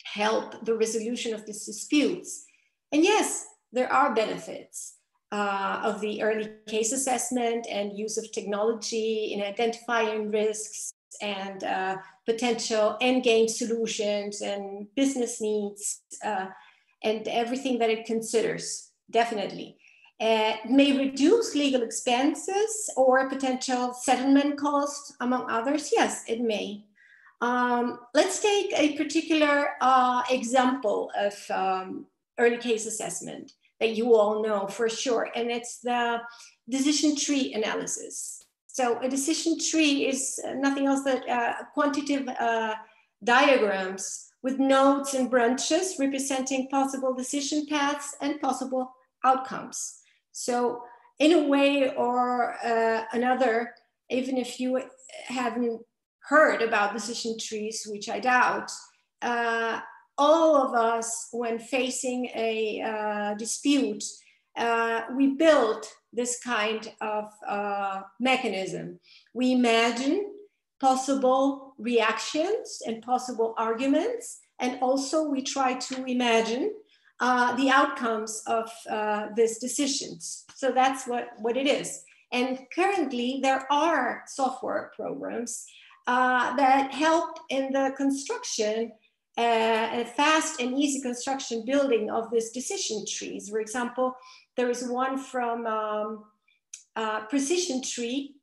help the resolution of these disputes. And yes, there are benefits. Uh, of the early case assessment and use of technology in identifying risks and uh, potential end game solutions and business needs uh, and everything that it considers, definitely uh, may reduce legal expenses or potential settlement costs, among others? Yes, it may. Um, let's take a particular uh, example of um, early case assessment that you all know for sure, and it's the decision tree analysis. So a decision tree is nothing else than uh, quantitative uh, diagrams with nodes and branches representing possible decision paths and possible outcomes. So in a way or uh, another, even if you haven't heard about decision trees, which I doubt, uh, all of us, when facing a uh, dispute, uh, we build this kind of uh, mechanism. We imagine possible reactions and possible arguments, and also we try to imagine uh, the outcomes of uh, these decisions. So that's what, what it is. And currently there are software programs uh, that help in the construction, a fast and easy construction building of these decision trees. For example, there is one from um, uh, Precision Tree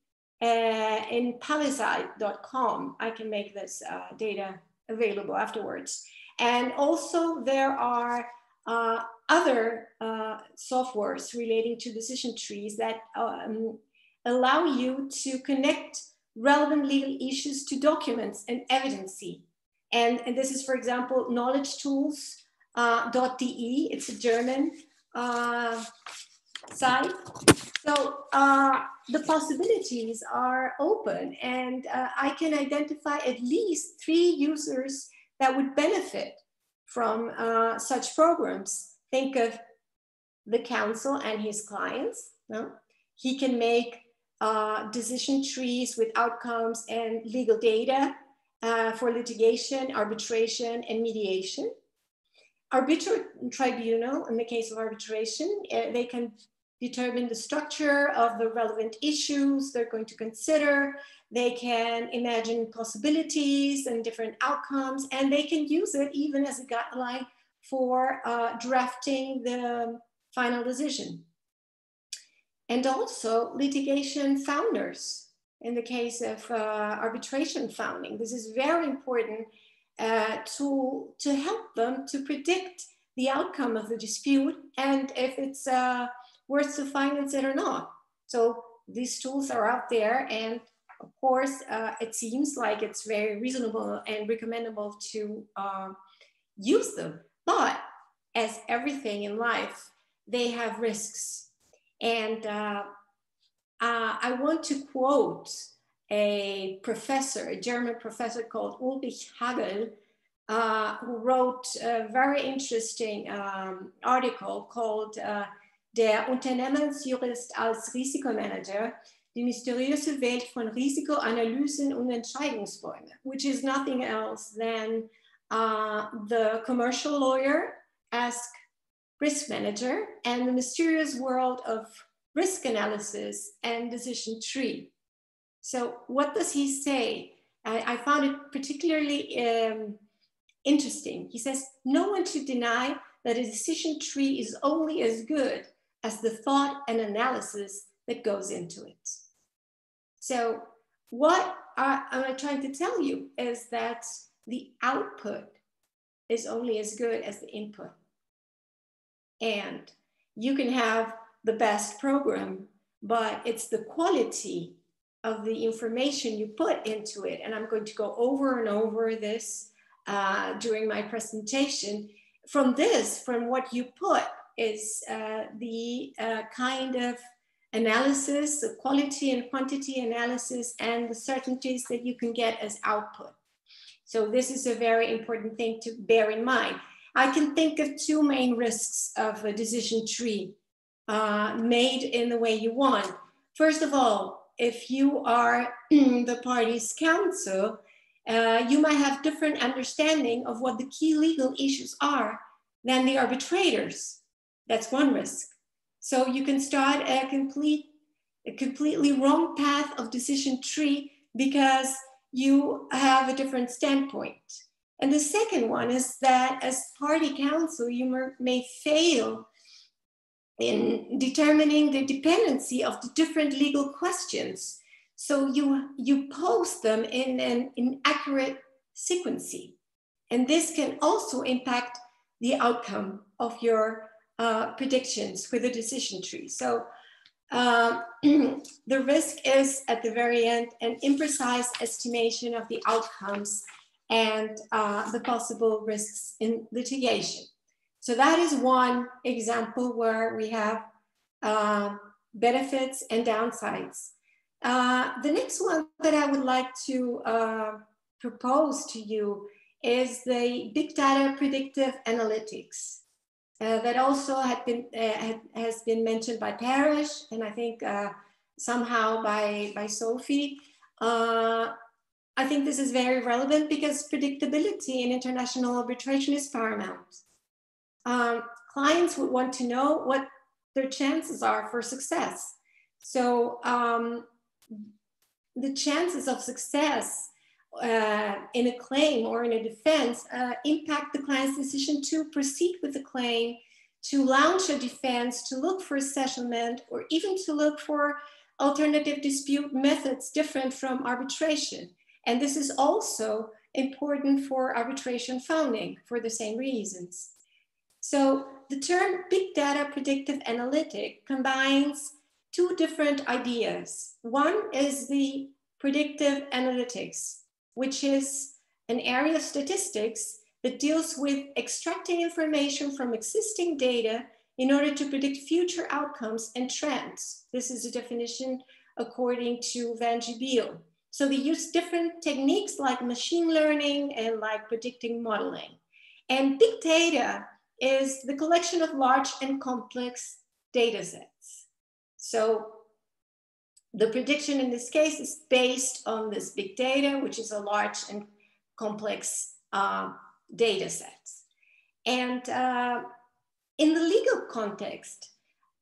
uh, in palisade.com. I can make this data available afterwards. And also there are uh, other uh, softwares relating to decision trees that um, allow you to connect relevant legal issues to documents and evidence. And, and this is, for example, knowledge tools uh. It's a German uh, site. So uh, the possibilities are open and uh, I can identify at least three users that would benefit from uh, such programs. Think of the council and his clients. No? He can make uh, decision trees with outcomes and legal data uh, for litigation, arbitration, and mediation. Arbitral tribunal, in the case of arbitration, uh, they can determine the structure of the relevant issues they're going to consider. They can imagine possibilities and different outcomes, and they can use it even as a guideline for uh, drafting the final decision. and also litigation founders in the case of uh, arbitration founding. This is very important uh, to, to help them to predict the outcome of the dispute and if it's uh, worth to finance it or not. So these tools are out there and of course, uh, it seems like it's very reasonable and recommendable to uh, use them. But as everything in life, they have risks. And uh, I want to quote a professor, a German professor called Ulrich Hagel, uh, who wrote a very interesting um, article called uh, Der Unternehmensjurist als Risikomanager, die mysteriöse Welt von Risikoanalysen und Entscheidungsbäume, which is nothing else than uh, the commercial lawyer as risk manager and the mysterious world of risk analysis and decision tree. So what does he say? I, I found it particularly um, interesting. He says, no one should deny that a decision tree is only as good as the thought and analysis that goes into it. So what I, am trying to tell you is that the output is only as good as the input. And you can have the best program, but it's the quality of the information you put into it. And I'm going to go over and over this uh, during my presentation. From this, from what you put, is uh, the uh, kind of analysis, the quality and quantity analysis, and the certainties that you can get as output. So this is a very important thing to bear in mind. I can think of two main risks of a decision tree uh, made in the way you want. First of all, if you are the party's counsel, uh, you might have different understanding of what the key legal issues are than the arbitrators. That's one risk. So you can start a complete, a completely wrong path of decision tree because you have a different standpoint. And the second one is that as party counsel, you may fail in determining the dependency of the different legal questions. So you, you post them in an inaccurate sequence. And this can also impact the outcome of your uh, predictions with the decision tree. So um, the risk is at the very end an imprecise estimation of the outcomes and uh, the possible risks in litigation. So that is one example where we have uh, benefits and downsides. Uh, the next one that I would like to uh, propose to you is the big data predictive analytics. Uh, that also had been uh, had, has been mentioned by Paresh and I think uh, somehow by by Sophie. I think this is very relevant because predictability in international arbitration is paramount. Um, clients would want to know what their chances are for success. So um, the chances of success uh, in a claim or in a defense uh, impact the client's decision to proceed with the claim, to launch a defense, to look for a settlement, or even to look for alternative dispute methods different from arbitration. And this is also important for arbitration funding for the same reasons. So the term big data predictive analytic combines two different ideas. One is the predictive analytics, which is an area of statistics that deals with extracting information from existing data in order to predict future outcomes and trends. This is a definition according to Van Bijl. So they use different techniques like machine learning and like predicting modeling. And big data is the collection of large and complex data sets. So the prediction in this case is based on this big data, which is a large and complex uh, data set. And uh, in the legal context,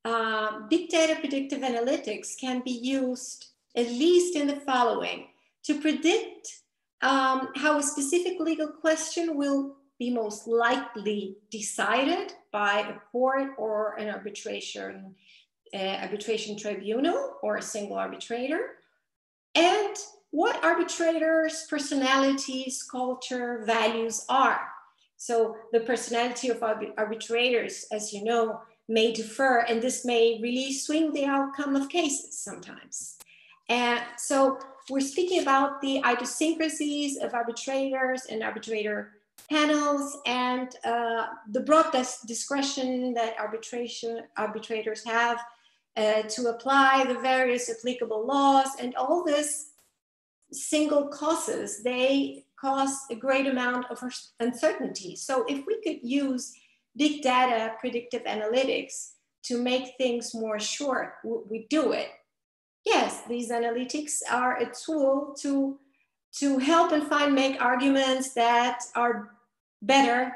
uh, big data predictive analytics can be used at least in the following to predict um, how a specific legal question will be most likely decided by a court or an arbitration uh, arbitration tribunal or a single arbitrator, and what arbitrators' personalities, culture, values are. So the personality of arbitrators, as you know, may differ, and this may really swing the outcome of cases sometimes. And so we're speaking about the idiosyncrasies of arbitrators and arbitrator panels and uh, the broad discretion that arbitration arbitrators have uh, to apply the various applicable laws and all this single causes they cause a great amount of uncertainty. So if we could use big data predictive analytics to make things more sure we do it. Yes these analytics are a tool to to help and find make arguments that are better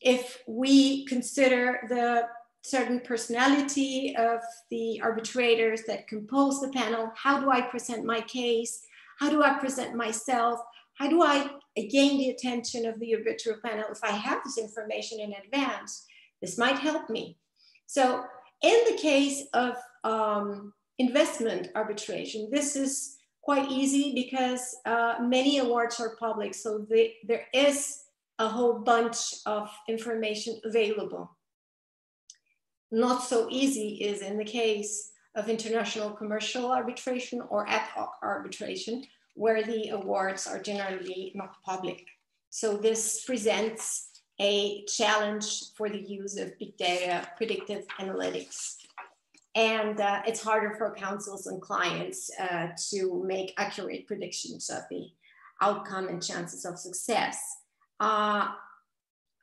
if we consider the certain personality of the arbitrators that compose the panel. How do I present my case? How do I present myself? How do I gain the attention of the arbitral panel if I have this information in advance? This might help me. So in the case of um, investment arbitration, this is quite easy because uh, many awards are public. So there is a whole bunch of information available. Not so easy is in the case of international commercial arbitration or ad hoc arbitration, where the awards are generally not public. So this presents a challenge for the use of big data predictive analytics. And uh, it's harder for counsels and clients uh, to make accurate predictions of the outcome and chances of success. Uh,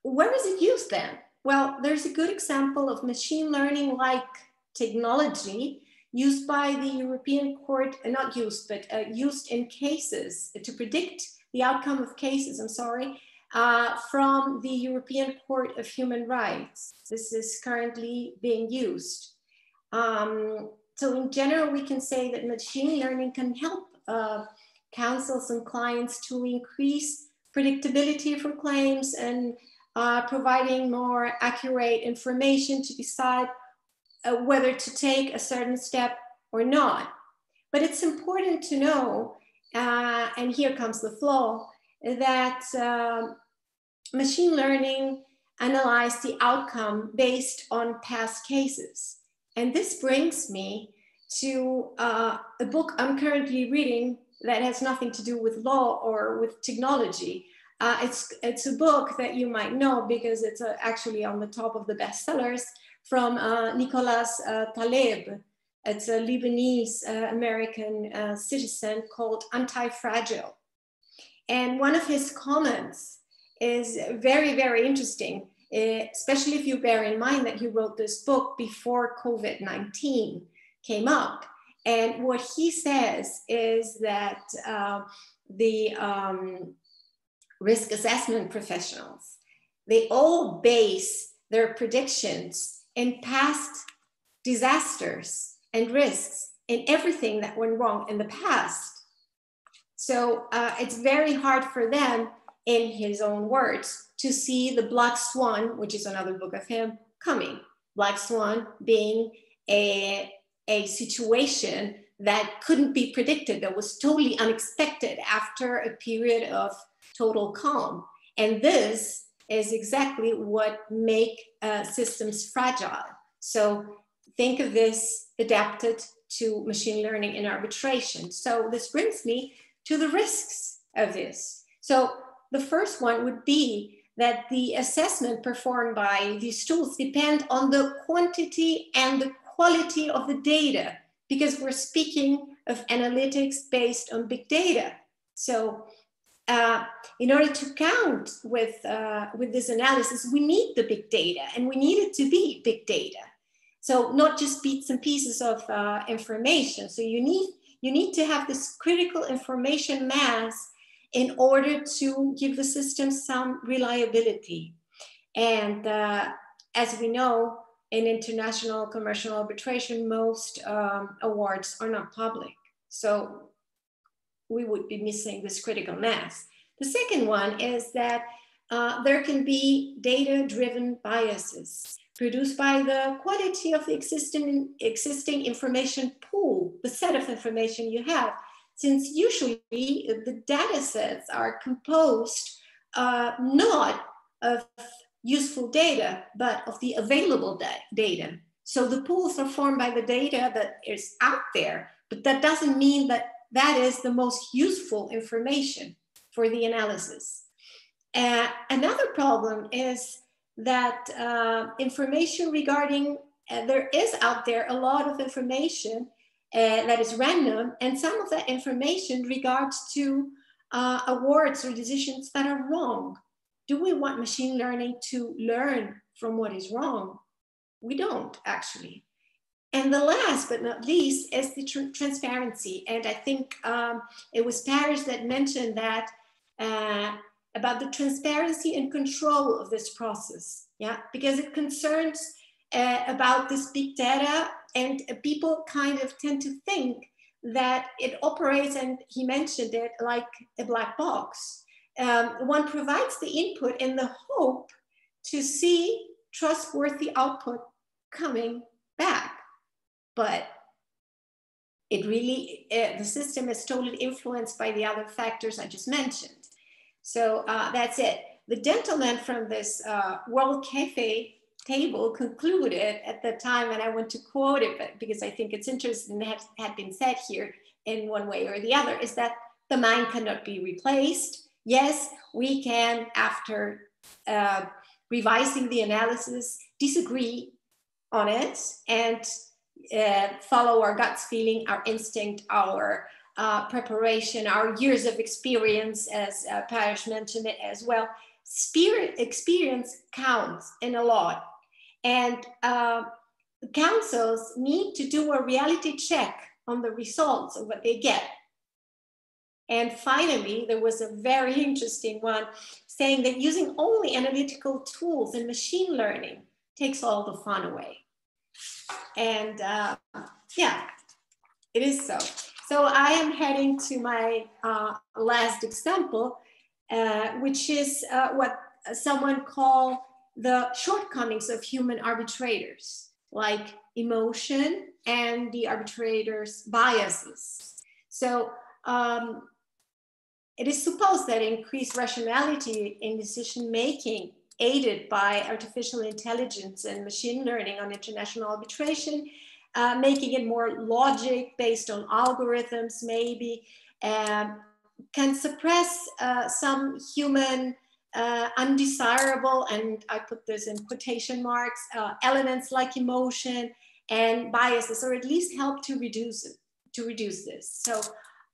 where is it used then? Well, there's a good example of machine learning like technology used by the European Court, uh, not used, but uh, used in cases to predict the outcome of cases, I'm sorry, uh, from the European Court of Human Rights. This is currently being used. Um, so in general, we can say that machine learning can help uh, counsels and clients to increase predictability for claims and uh, providing more accurate information to decide uh, whether to take a certain step or not. But it's important to know, uh, and here comes the flaw, that um, machine learning analyze the outcome based on past cases. And this brings me to uh, a book I'm currently reading that has nothing to do with law or with technology. Uh, it's, it's a book that you might know because it's uh, actually on the top of the bestsellers from uh, Nicholas uh, Taleb. It's a Lebanese uh, American uh, citizen called Anti-Fragile. And one of his comments is very, very interesting, especially if you bear in mind that he wrote this book before COVID-19 came up. And what he says is that uh, the um, risk assessment professionals, they all base their predictions in past disasters and risks and everything that went wrong in the past. So uh, it's very hard for them, in his own words, to see the Black Swan, which is another book of him, coming. Black Swan being a a situation that couldn't be predicted, that was totally unexpected after a period of total calm. And this is exactly what make uh, systems fragile. So think of this adapted to machine learning in arbitration. So this brings me to the risks of this. So the first one would be that the assessment performed by these tools depend on the quantity and the quality of the data because we're speaking of analytics based on big data. So uh, in order to count with, uh, with this analysis, we need the big data and we need it to be big data. So not just bits and pieces of uh, information. So you need, you need to have this critical information mass in order to give the system some reliability. And uh, as we know, in international commercial arbitration, most um, awards are not public. So we would be missing this critical mass. The second one is that uh, there can be data driven biases. produced by the quality of the existing, existing information pool, the set of information you have. Since usually the data sets are composed uh, not of useful data, but of the available da data. So the pools are formed by the data that is out there, but that doesn't mean that that is the most useful information for the analysis. Uh, another problem is that uh, information regarding, uh, there is out there a lot of information uh, that is random, and some of that information regards to uh, awards or decisions that are wrong. Do we want machine learning to learn from what is wrong? We don't actually. And the last but not least is the tr transparency. And I think um, it was Paresh that mentioned that uh, about the transparency and control of this process. Yeah, because it concerns uh, about this big data and people kind of tend to think that it operates, and he mentioned it, like a black box. Um, one provides the input in the hope to see trustworthy output coming back. But it really, uh, the system is totally influenced by the other factors I just mentioned. So uh, that's it. The gentleman from this uh, World Cafe table concluded at the time, and I want to quote it but because I think it's interesting that had been said here in one way or the other, is that the mind cannot be replaced. Yes, we can, after uh, revising the analysis, disagree on it and uh, follow our guts feeling, our instinct, our uh, preparation, our years of experience, as uh, mentioned it as well. Spirit experience counts in a lot. And uh, counsels need to do a reality check on the results of what they get. And finally, there was a very interesting one saying that using only analytical tools and machine learning takes all the fun away. And uh, yeah, it is so. So I am heading to my uh, last example, uh, which is uh, what someone called the shortcomings of human arbitrators, like emotion and the arbitrator's biases. So um, it is supposed that increased rationality in decision making aided by artificial intelligence and machine learning on international arbitration uh, making it more logic based on algorithms, maybe, um, can suppress uh, some human uh, undesirable, and I put this in quotation marks, uh, elements like emotion and biases, or at least help to reduce to reduce this. So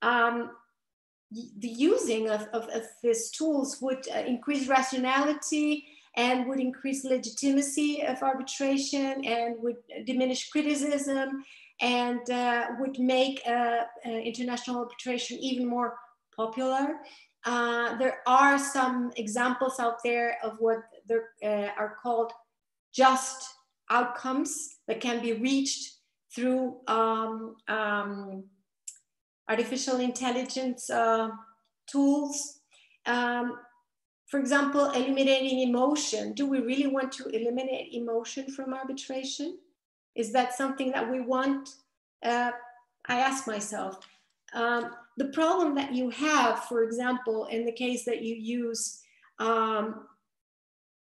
um, the using of, of, of, these tools would uh, increase rationality and would increase legitimacy of arbitration and would diminish criticism and uh, would make uh, uh, international arbitration even more popular. Uh, there are some examples out there of what uh, are called just outcomes that can be reached through um, um, artificial intelligence uh, tools. Um, for example, eliminating emotion. Do we really want to eliminate emotion from arbitration? Is that something that we want? Uh, I ask myself. Um, the problem that you have, for example, in the case that you use um,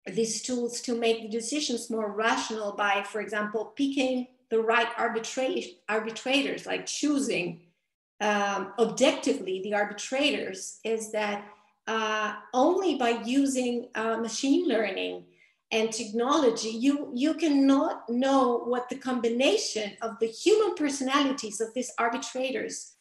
these tools to make the decisions more rational by, for example, picking the right arbitra- arbitrators, like choosing um, objectively the arbitrators, is that uh, only by using uh, machine learning and technology, you, you cannot know what the combination of the human personalities of these arbitrators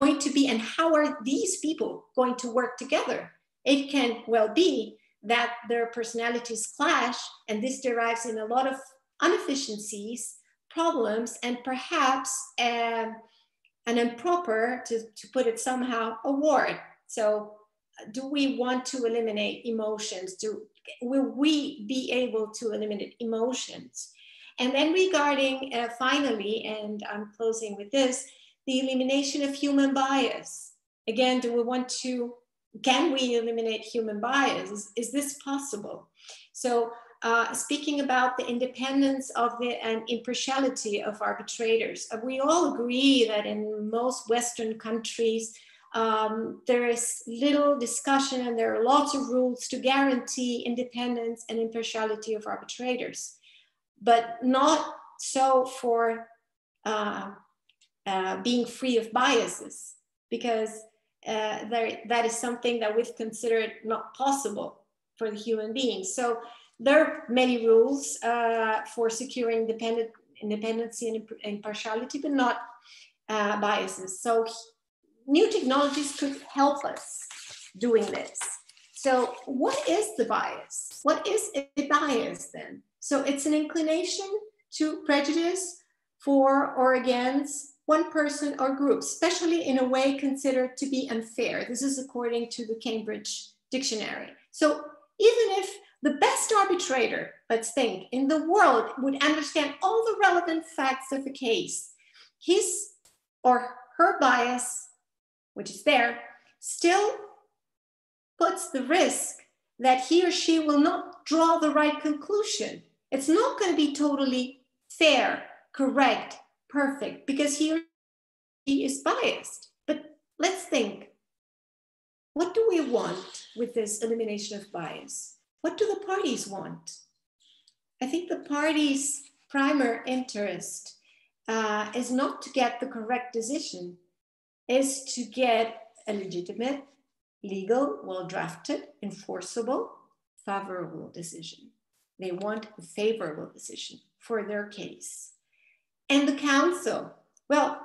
going to be and how are these people going to work together. It can well be that their personalities clash and this derives in a lot of inefficiencies, problems, and perhaps uh, an improper, to, to put it somehow, award so do we want to eliminate emotions? Do, will we be able to eliminate emotions? And then regarding uh, finally, and I'm closing with this, the elimination of human bias. Again, do we want to, can we eliminate human bias? Is, is this possible? So uh, speaking about the independence of the and impartiality of arbitrators. Uh, we all agree that in most Western countries, um, there is little discussion and there are lots of rules to guarantee independence and impartiality of arbitrators, but not so for uh, uh, being free of biases, because uh, there, that is something that we've considered not possible for the human being. So there are many rules uh, for securing independent, independency and impartiality, but not uh, biases. So new technologies could help us doing this. So what is the bias? What is a bias then? So it's an inclination to prejudice for or against one person or group, especially in a way considered to be unfair. This is according to the Cambridge Dictionary. So even if the best arbitrator, let's think, in the world would understand all the relevant facts of a case, his or her bias, which is there, still puts the risk that he or she will not draw the right conclusion. It's not going to be totally fair, correct, perfect, because he or she is biased. But let's think what do we want with this elimination of bias? What do the parties want? I think the parties' primary interest uh, is not to get the correct decision, is to get a legitimate, legal, well drafted, enforceable, favorable decision. They want a favorable decision for their case. And the counsel, well,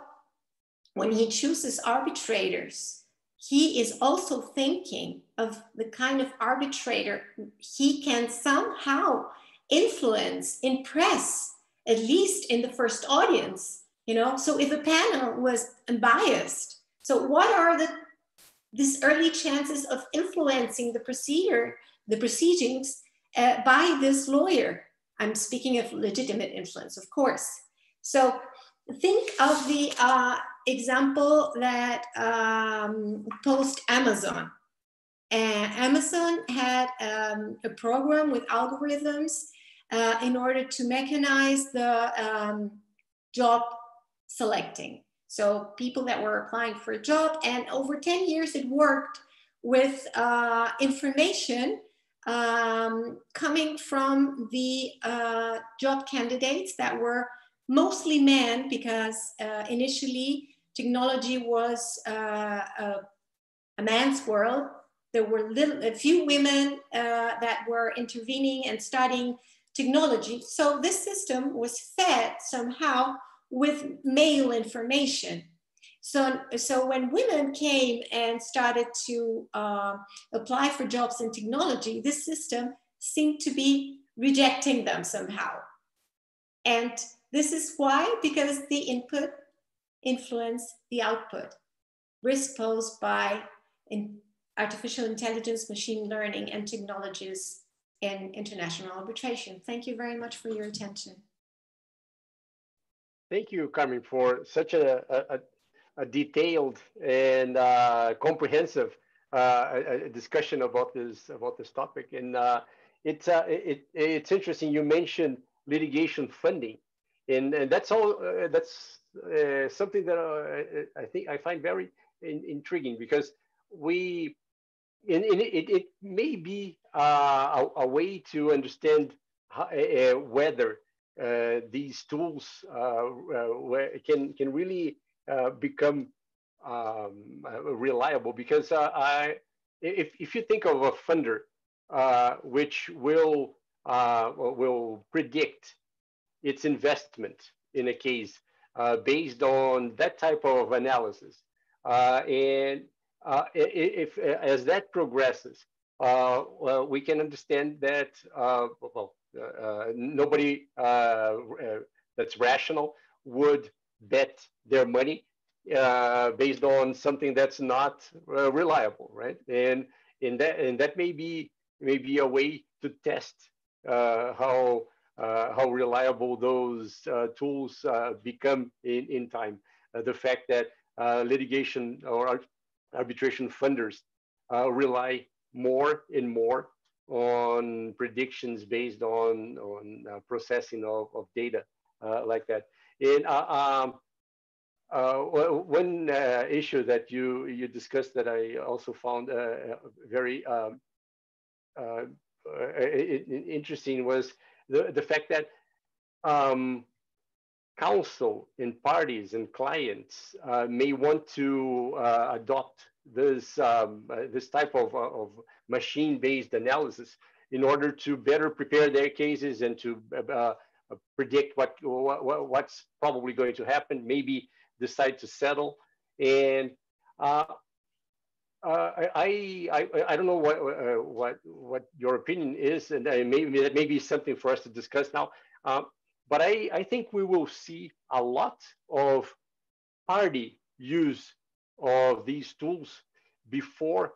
when he chooses arbitrators, he is also thinking of the kind of arbitrator he can somehow influence, impress, at least in the first audience. You know, so if a panel was unbiased, so what are the these early chances of influencing the procedure, the proceedings uh, by this lawyer? I'm speaking of legitimate influence, of course. So think of the uh, example that um, post Amazon. Amazon had um, a program with algorithms uh, in order to mechanize the um, job selecting. So people that were applying for a job, and over 10 years it worked with uh, information um, coming from the uh, job candidates that were mostly men because uh, initially technology was uh, a, man's world. There were little, a few women uh, that were intervening and studying technology. So this system was fed somehow with male information. So, so when women came and started to uh, apply for jobs in technology, this system seemed to be rejecting them somehow. And this is why, because the input influence the output. Risk posed by in artificial intelligence, machine learning, and technologies in international arbitration. Thank you very much for your attention. Thank you, Carmen, for such a, a, a detailed and uh, comprehensive uh, a, discussion about this about this topic. And uh, it's uh, it, it's interesting. You mentioned litigation funding, and, and that's all. Uh, that's uh, something that I think I find very in, intriguing because we, in, in it, it may be uh, a, a, way to understand how, uh, whether uh, these tools uh, can can really become um, reliable. Because I, if if you think of a funder which will will predict its investment in a case uh, based on that type of analysis. Uh, and uh, if, as that progresses, well, we can understand that well, nobody that's rational would bet their money uh, based on something that's not uh, reliable, right? And and that and that may be maybe a way to test uh, how uh, how reliable those uh, tools uh, become in, in time. the fact that litigation or arbitration funders rely more and more on predictions based on, on uh, processing of, of data uh, like that. And uh, um, uh, one uh, issue that you, you discussed that I also found very um, interesting was the, the fact that um, counsel and parties and clients uh, may want to uh, adopt this um, uh, this type of, uh, of machine-based analysis in order to better prepare their cases and to uh, uh, predict what, what, what's probably going to happen maybe decide to settle and I, I, I don't know what, what, what your opinion is, and maybe that may be something for us to discuss now. But I, I think we will see a lot of party use of these tools before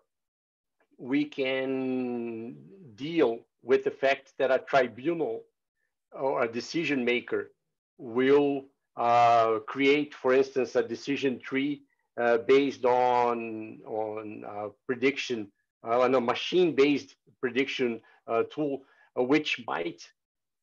we can deal with the fact that a tribunal or a decision maker will uh, create, for instance, a decision tree uh, based on, on uh, prediction, uh, on a machine-based prediction uh, tool, which might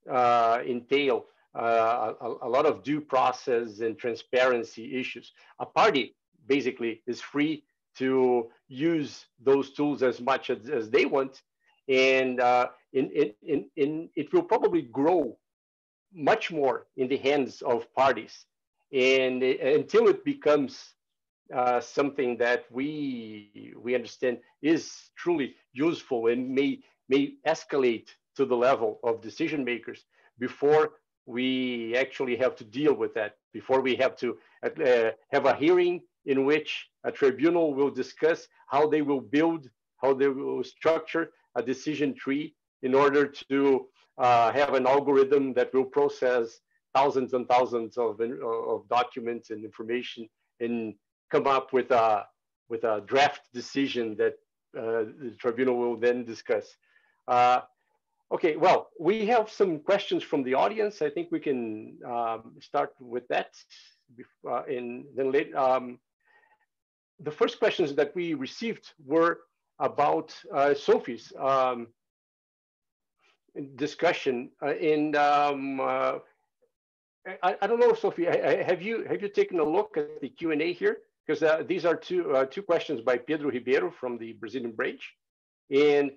entail uh, a, a, lot of due process and transparency issues. A party basically is free to use those tools as much as, as they want. And uh, in, in, in, it will probably grow much more in the hands of parties. And it, until it becomes uh, something that we, we understand is truly useful and may, may escalate to the level of decision makers before we actually have to deal with that before we have to uh, have a hearing in which a tribunal will discuss how they will build, how they will structure a decision tree in order to uh, have an algorithm that will process thousands and thousands of, of documents and information and come up with a, with a draft decision that uh, the tribunal will then discuss. Okay, well, we have some questions from the audience. I think we can um, start with that. Uh, and then um, the first questions that we received were about uh, Sophie's um, discussion. Uh, and um, uh, I, I, don't know, Sophie, have you have you taken a look at the Q and A here? Because uh, these are two uh, two questions by Pedro Ribeiro from the Brazilian branch, and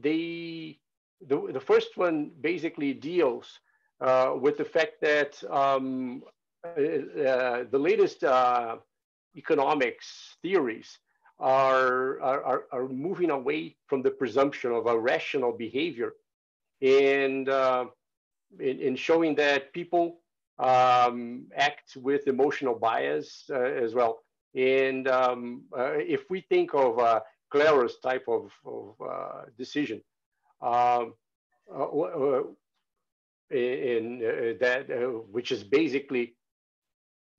they the, the first one basically deals uh, with the fact that um, uh, uh, the latest uh, economics theories are, are, are moving away from the presumption of a rational behavior and uh, in, in, showing that people um, act with emotional bias uh, as well. And um, if we think of a Kleros type of, of decision, um, uh, uh, in uh, that, which is basically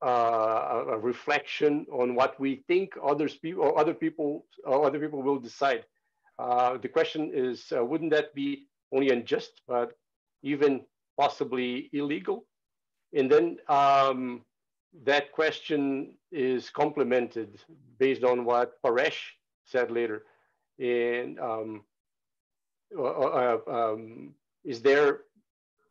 a reflection on what we think others people or other people or other people will decide. the question is, wouldn't that be only unjust, but even possibly illegal? And then um, that question is complemented based on what Paresh said later. And um, uh, um, is there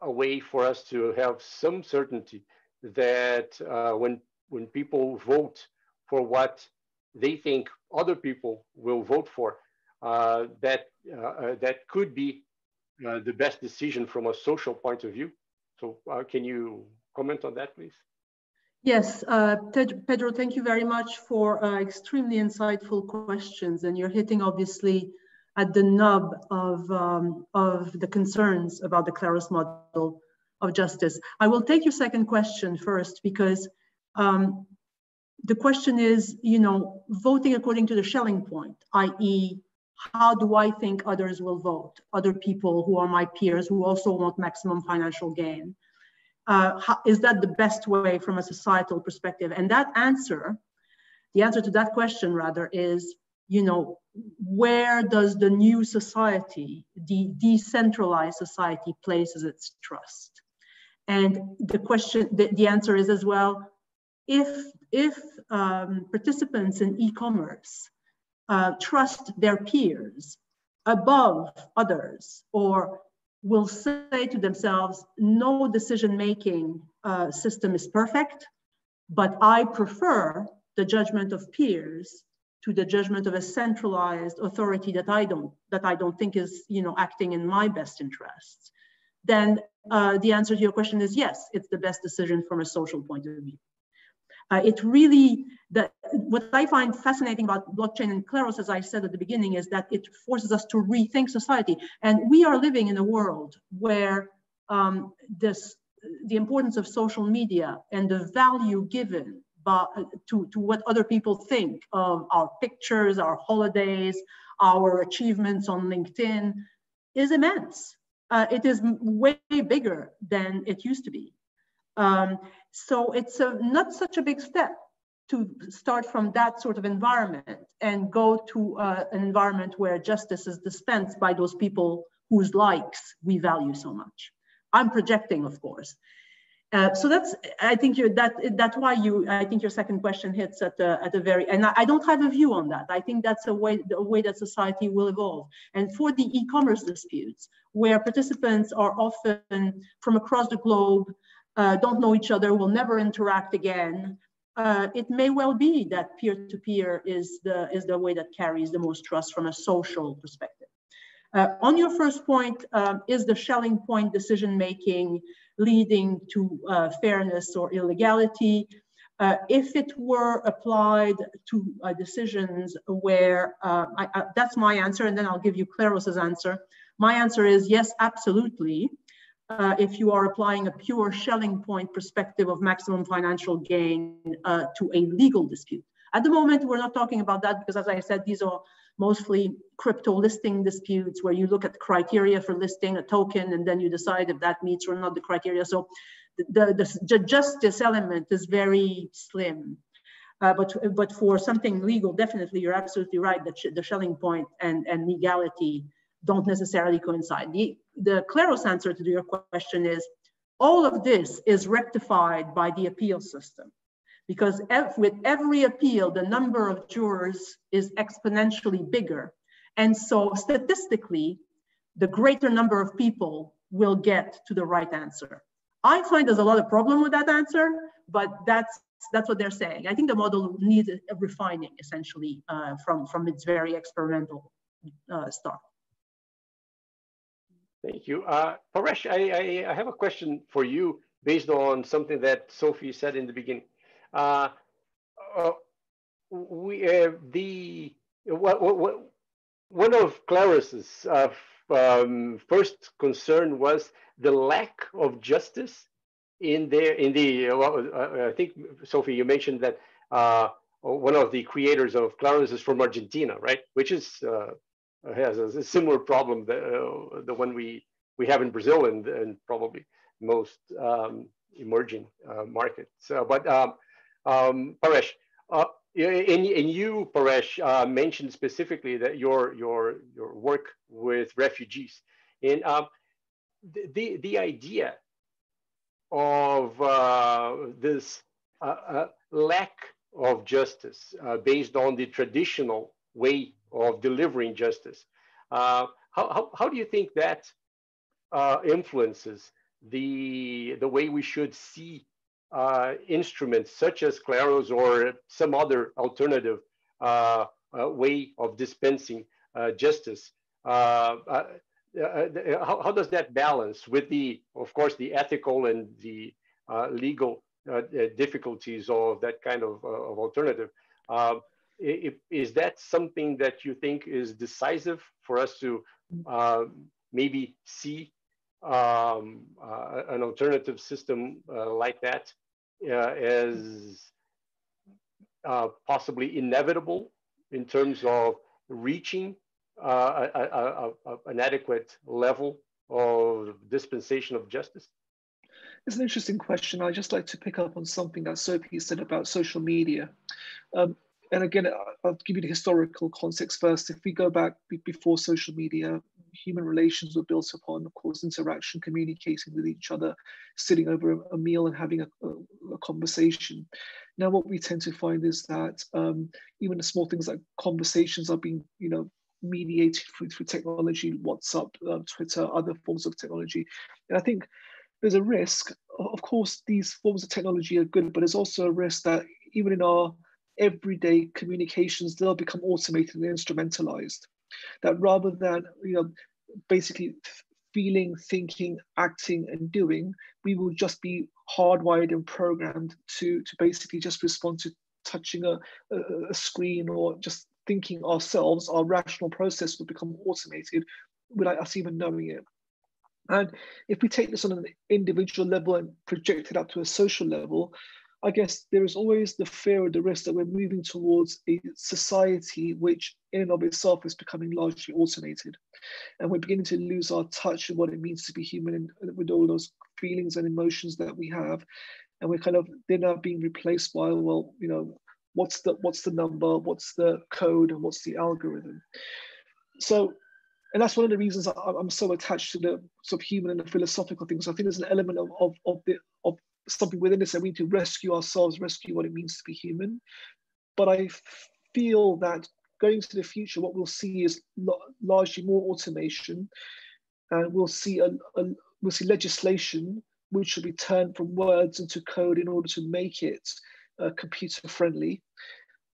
a way for us to have some certainty that uh, when when people vote for what they think other people will vote for, uh, that uh, uh that could be uh, the best decision from a social point of view. So, can you comment on that, please? Yes, Pedro, thank you very much for extremely insightful questions, and you're hitting obviously at the nub of, um, of the concerns about the Kleros model of justice. I will take your second question first because um, the question is, you know, voting according to the Schelling point, i.e., how do I think others will vote? Other people who are my peers who also want maximum financial gain. Uh, how, is that the best way from a societal perspective? And that answer, the answer to that question rather is you know, where does the new society, the decentralized society, places its trust? And the question, the, the answer is as well, if, if um, participants in e-commerce uh, trust their peers above others or will say to themselves, no decision making uh, system is perfect, but I prefer the judgment of peers to the judgment of a centralized authority that I don't that I don't think is you know acting in my best interests, then uh, the answer to your question is yes, it's the best decision from a social point of view. Uh, it really that what I find fascinating about blockchain and Kleros, as I said at the beginning, is that it forces us to rethink society, and we are living in a world where um, this the importance of social media and the value given by, to, to what other people think of our pictures, our holidays, our achievements on LinkedIn is immense. Uh, it is way bigger than it used to be. Um, so it's a, not such a big step to start from that sort of environment and go to uh, an environment where justice is dispensed by those people whose likes we value so much. I'm projecting, of course. Uh, so that's, I think you're, that that's why you, I think your second question hits at the at the very, and I, I don't have a view on that. I think that's a way, a way that society will evolve. And for the e-commerce disputes, where participants are often from across the globe, uh, don't know each other, will never interact again. Uh, it may well be that peer-to-peer -peer is the is the way that carries the most trust from a social perspective. Uh, on your first point, um, is the Schelling point decision making leading to uh, fairness or illegality? Uh, if it were applied to uh, decisions where, uh, I, I, that's my answer, and then I'll give you Kleros's answer. My answer is yes, absolutely. Uh, if you are applying a pure Schelling point perspective of maximum financial gain to a legal dispute. At the moment, we're not talking about that because, as I said, these are mostly crypto listing disputes where you look at criteria for listing a token and then you decide if that meets or not the criteria. So the, the, the justice element is very slim. Uh, but, but for something legal, definitely, you're absolutely right that the Schelling point and, and legality don't necessarily coincide. The, the Kleros answer to your question is all of this is rectified by the appeal system because with every appeal, the number of jurors is exponentially bigger. And so statistically, the greater number of people will get to the right answer. I find there's a lot of problem with that answer, but that's that's what they're saying. I think the model needs a refining essentially uh, from, from its very experimental uh, start. Thank you. Uh, Paresh, I, I, I, have a question for you based on something that Sophie said in the beginning. Uh, uh, we uh, the what, what, one of Kleros's um, first concern was the lack of justice in there in the well, uh, I think Sophie you mentioned that uh, one of the creators of Kleros is from Argentina right? Which is uh, has a, similar problem the, the one we we have in Brazil and, and probably most um, emerging markets but um, um, Paresh, uh, and, and you, Paresh, uh, mentioned specifically that your your your work with refugees, and um, the, the, idea of uh, this uh, uh lack of justice uh, based on the traditional way of delivering justice. Uh, how, how, how do you think that influences the the way we should see uh, instruments such as Kleros or some other alternative uh, uh, way of dispensing uh, justice. Uh, how, how, does that balance with the, of course, the ethical and the legal difficulties of that kind of, of alternative? Um, if, is that something that you think is decisive for us to maybe see um, uh, an alternative system uh, like that uh, as uh, possibly inevitable in terms of reaching uh, a, a, a, an adequate level of dispensation of justice? It's an interesting question. I'd just like to pick up on something that Sophie said about social media. Um, and again, I'll give you the historical context first. If we go back before social media, human relations were built upon, of course, interaction, communicating with each other, sitting over a, meal and having a, a, conversation. Now, what we tend to find is that um, even the small things like conversations are being, you know, mediated through, through technology, WhatsApp, uh, Twitter, other forms of technology. And I think there's a risk. Of course, these forms of technology are good, but there's also a risk that even in our everyday communications, they'll become automated and instrumentalized. That rather than you know basically feeling, thinking, acting, and doing, we will just be hardwired and programmed to, to basically just respond to touching a, a, screen or just thinking ourselves, our rational process will become automated without us even knowing it. And if we take this on an individual level and project it up to a social level, I guess there is always the fear or the risk that we're moving towards a society which, in and of itself, is becoming largely automated. And we're beginning to lose our touch of what it means to be human and with all those feelings and emotions that we have. And we're kind of, they're now being replaced by, well, you know, what's the what's the number, what's the code, and what's the algorithm. So and that's one of the reasons I'm so attached to the sort of human and the philosophical things. I think there's an element of, of, of the something within us that we need to rescue ourselves, rescue what it means to be human. But I feel that going to the future, what we'll see is largely more automation, and we'll see a, a we'll see legislation which will be turned from words into code in order to make it uh, computer friendly.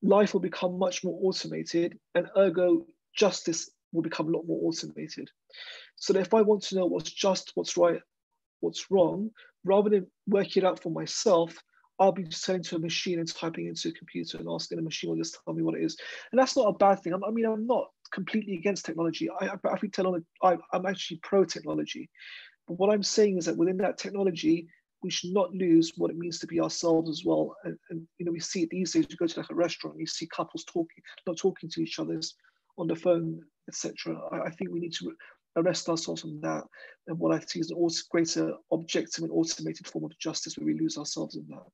Life will become much more automated, and ergo justice will become a lot more automated. So that if I want to know what's just, what's right, what's wrong, rather than working it out for myself, I'll be turning to a machine and typing into a computer and asking a machine will just tell me what it is. And that's not a bad thing. I mean, I'm not completely against technology. I, I, I tell I, I'm actually pro technology. But what I'm saying is that within that technology, we should not lose what it means to be ourselves as well. And, and you know, we see it these days. You go to like a restaurant, you see couples talking, not talking to each other on the phone, etc. I, I, think we need to arrest ourselves from that and what I see is an also greater objective and automated form of justice where we lose ourselves in that.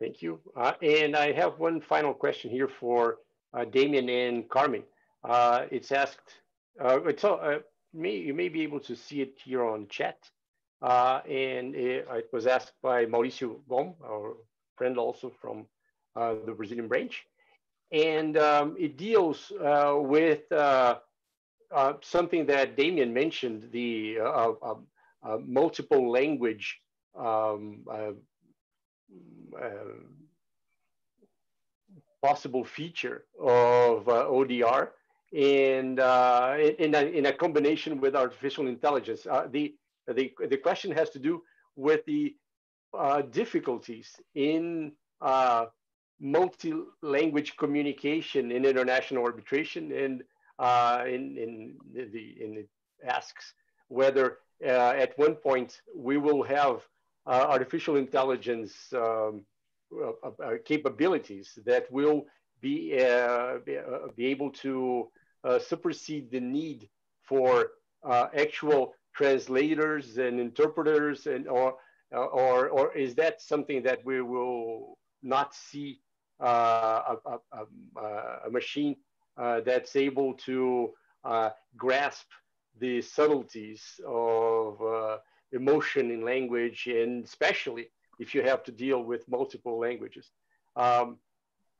Thank you. Uh, and I have one final question here for uh, Damien and Carmen. Uh, it's asked, uh, it's, uh, may, you may be able to see it here on chat. Uh, and it, it, was asked by Mauricio Gom, our friend also from the Brazilian branch and um, it deals uh, with uh, uh, something that Damien mentioned, the uh, uh, uh, multiple language um, possible feature of ODR and in, a, in a combination with artificial intelligence. the, the, the question has to do with the difficulties in multi-language communication in international arbitration and uh, in, in, the, in asks whether uh, at one point we will have uh, artificial intelligence um, uh, uh, capabilities that will be, uh, be, be, able to supersede the need for actual translators and interpreters and or, or, or is that something that we will not see a, a, a, machine uh, that's able to uh, grasp the subtleties of emotion in language, and especially if you have to deal with multiple languages. Um,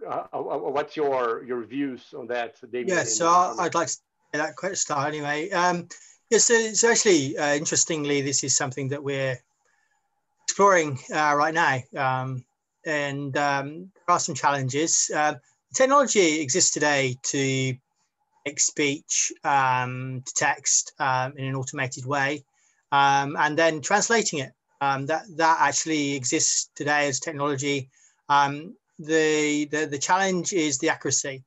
uh, what's your your views on that, David? Yeah, so I'd like to say that quite a start anyway. Um, so, so actually, uh, interestingly, this is something that we're exploring uh, right now. Um, and um, there are some challenges. Uh, technology exists today to make speech um, to text um, in an automated way, um, and then translating it. Um, that that actually exists today as technology. The, the the challenge is the accuracy,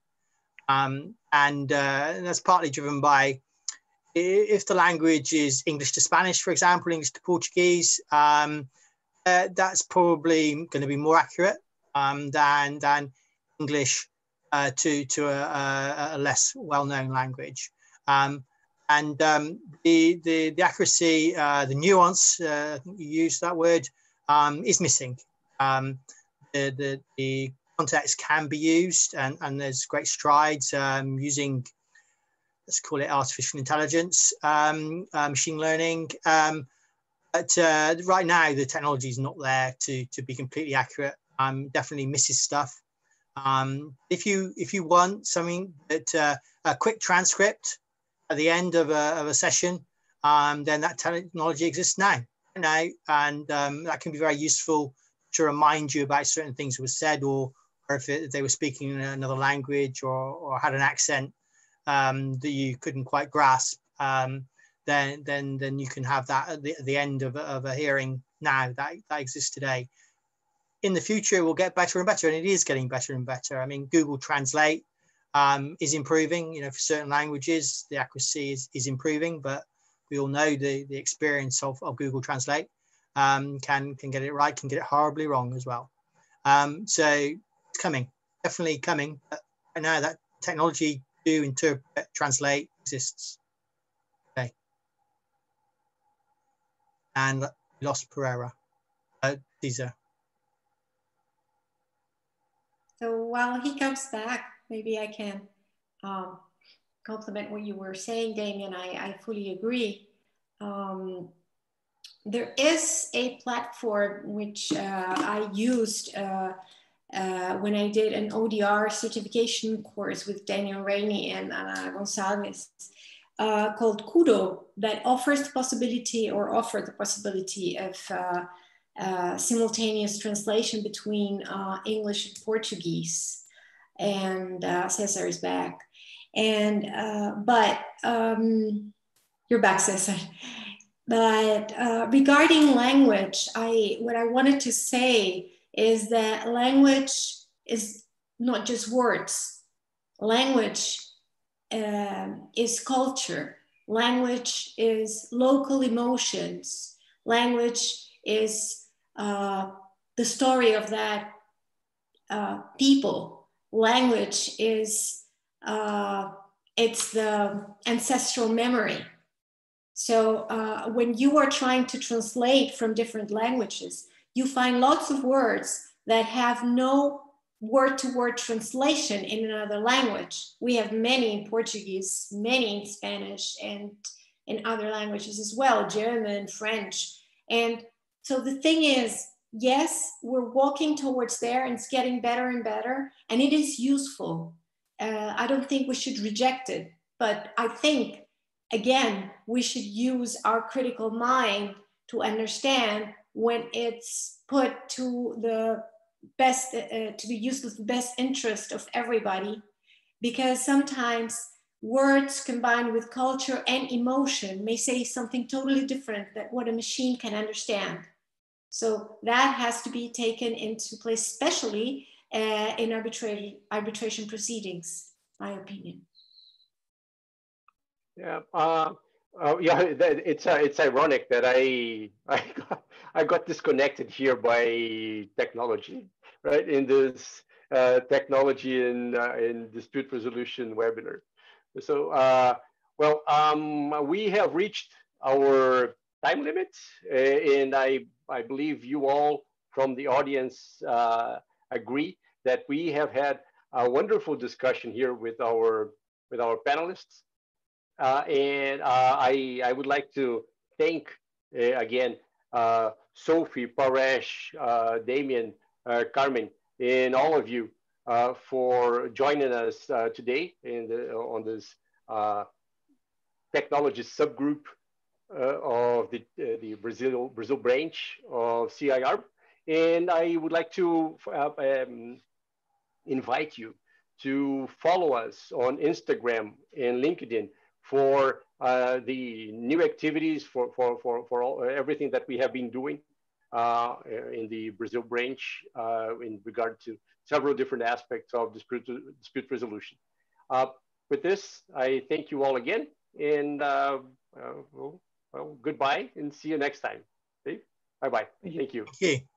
and uh, that's partly driven by if the language is English to Spanish, for example, English to Portuguese. Um, that's probably going to be more accurate um, than than English uh, to to a, a less well-known language. Um, and um, the, the, the accuracy, uh, the nuance, uh, I think you used that word, um, is missing. Um, the, the, the, context can be used, and, and there's great strides um, using, let's call it artificial intelligence, uh, machine learning, but uh, right now, the technology is not there to, to be completely accurate. Um, definitely misses stuff. Um, if you if you want something that uh, a quick transcript at the end of a, of a session, um, then that technology exists now, now, and um, that can be very useful to remind you about certain things that were said, or, or if, it, they were speaking in another language or, or had an accent um, that you couldn't quite grasp. Um, then then then you can have that at the, the end of, of a hearing now that, that exists today. In the future it will get better and better and it is getting better and better. I mean google translate um, is improving you know for certain languages the accuracy is, is improving but we all know the, the experience of, of google translate um, can can get it right can get it horribly wrong as well. Um, so it's coming definitely coming but now that technology to interpret translate exists okay and lost pereira uh, Cesar. So while he comes back, maybe I can um, compliment what you were saying, Damien. I, I fully agree. Um, there is a platform which uh, I used uh, uh, when I did an ODR certification course with Daniel Rainey and Ana Gonzalez uh, called Kudo that offers the possibility or offered the possibility of uh, uh, simultaneous translation between uh, English and Portuguese. And Cesar is back. And, but um, you're back, Cesar. But regarding language, I, what I wanted to say is that language is not just words. Language um, is culture. Language is local emotions. Language is uh, the story of that uh, people. Language is uh, it's the ancestral memory. So uh, when you are trying to translate from different languages, you find lots of words that have no word-to-word translation in another language. We have many in Portuguese, many in Spanish, and in other languages as well, German, French. And so the thing is, yes, we're walking towards there and it's getting better and better, and it is useful. Uh, I don't think we should reject it, but I think, again, we should use our critical mind to understand when it's put to the best, uh, to be used with the best interest of everybody, because sometimes words combined with culture and emotion may say something totally different than what a machine can understand. So that has to be taken into place, especially uh, in arbitration, arbitration proceedings, my opinion. Yeah, uh, uh, yeah, it's uh, it's ironic that I I got, I got disconnected here by technology, right? In this uh, technology in uh, in dispute resolution webinar. So, uh, well, um, we have reached our time limit, uh, and I I believe you all from the audience agree that we have had a wonderful discussion here with our with our panelists. Uh, and uh, I, I would like to thank uh, again Sophie, Paresh, Damien, Carmen, and all of you for joining us today in the, on this technology subgroup uh, of the, uh, the Brazil, Brazil branch of CIArb. And I would like to uh, um, invite you to follow us on Instagram and LinkedIn for uh, the new activities for, for, for, for all, everything that we have been doing uh, in the Brazil branch uh, in regard to several different aspects of dispute, dispute resolution. with this, I thank you all again and we'll well, goodbye and see you next time. Bye bye. Thank you. Thank you.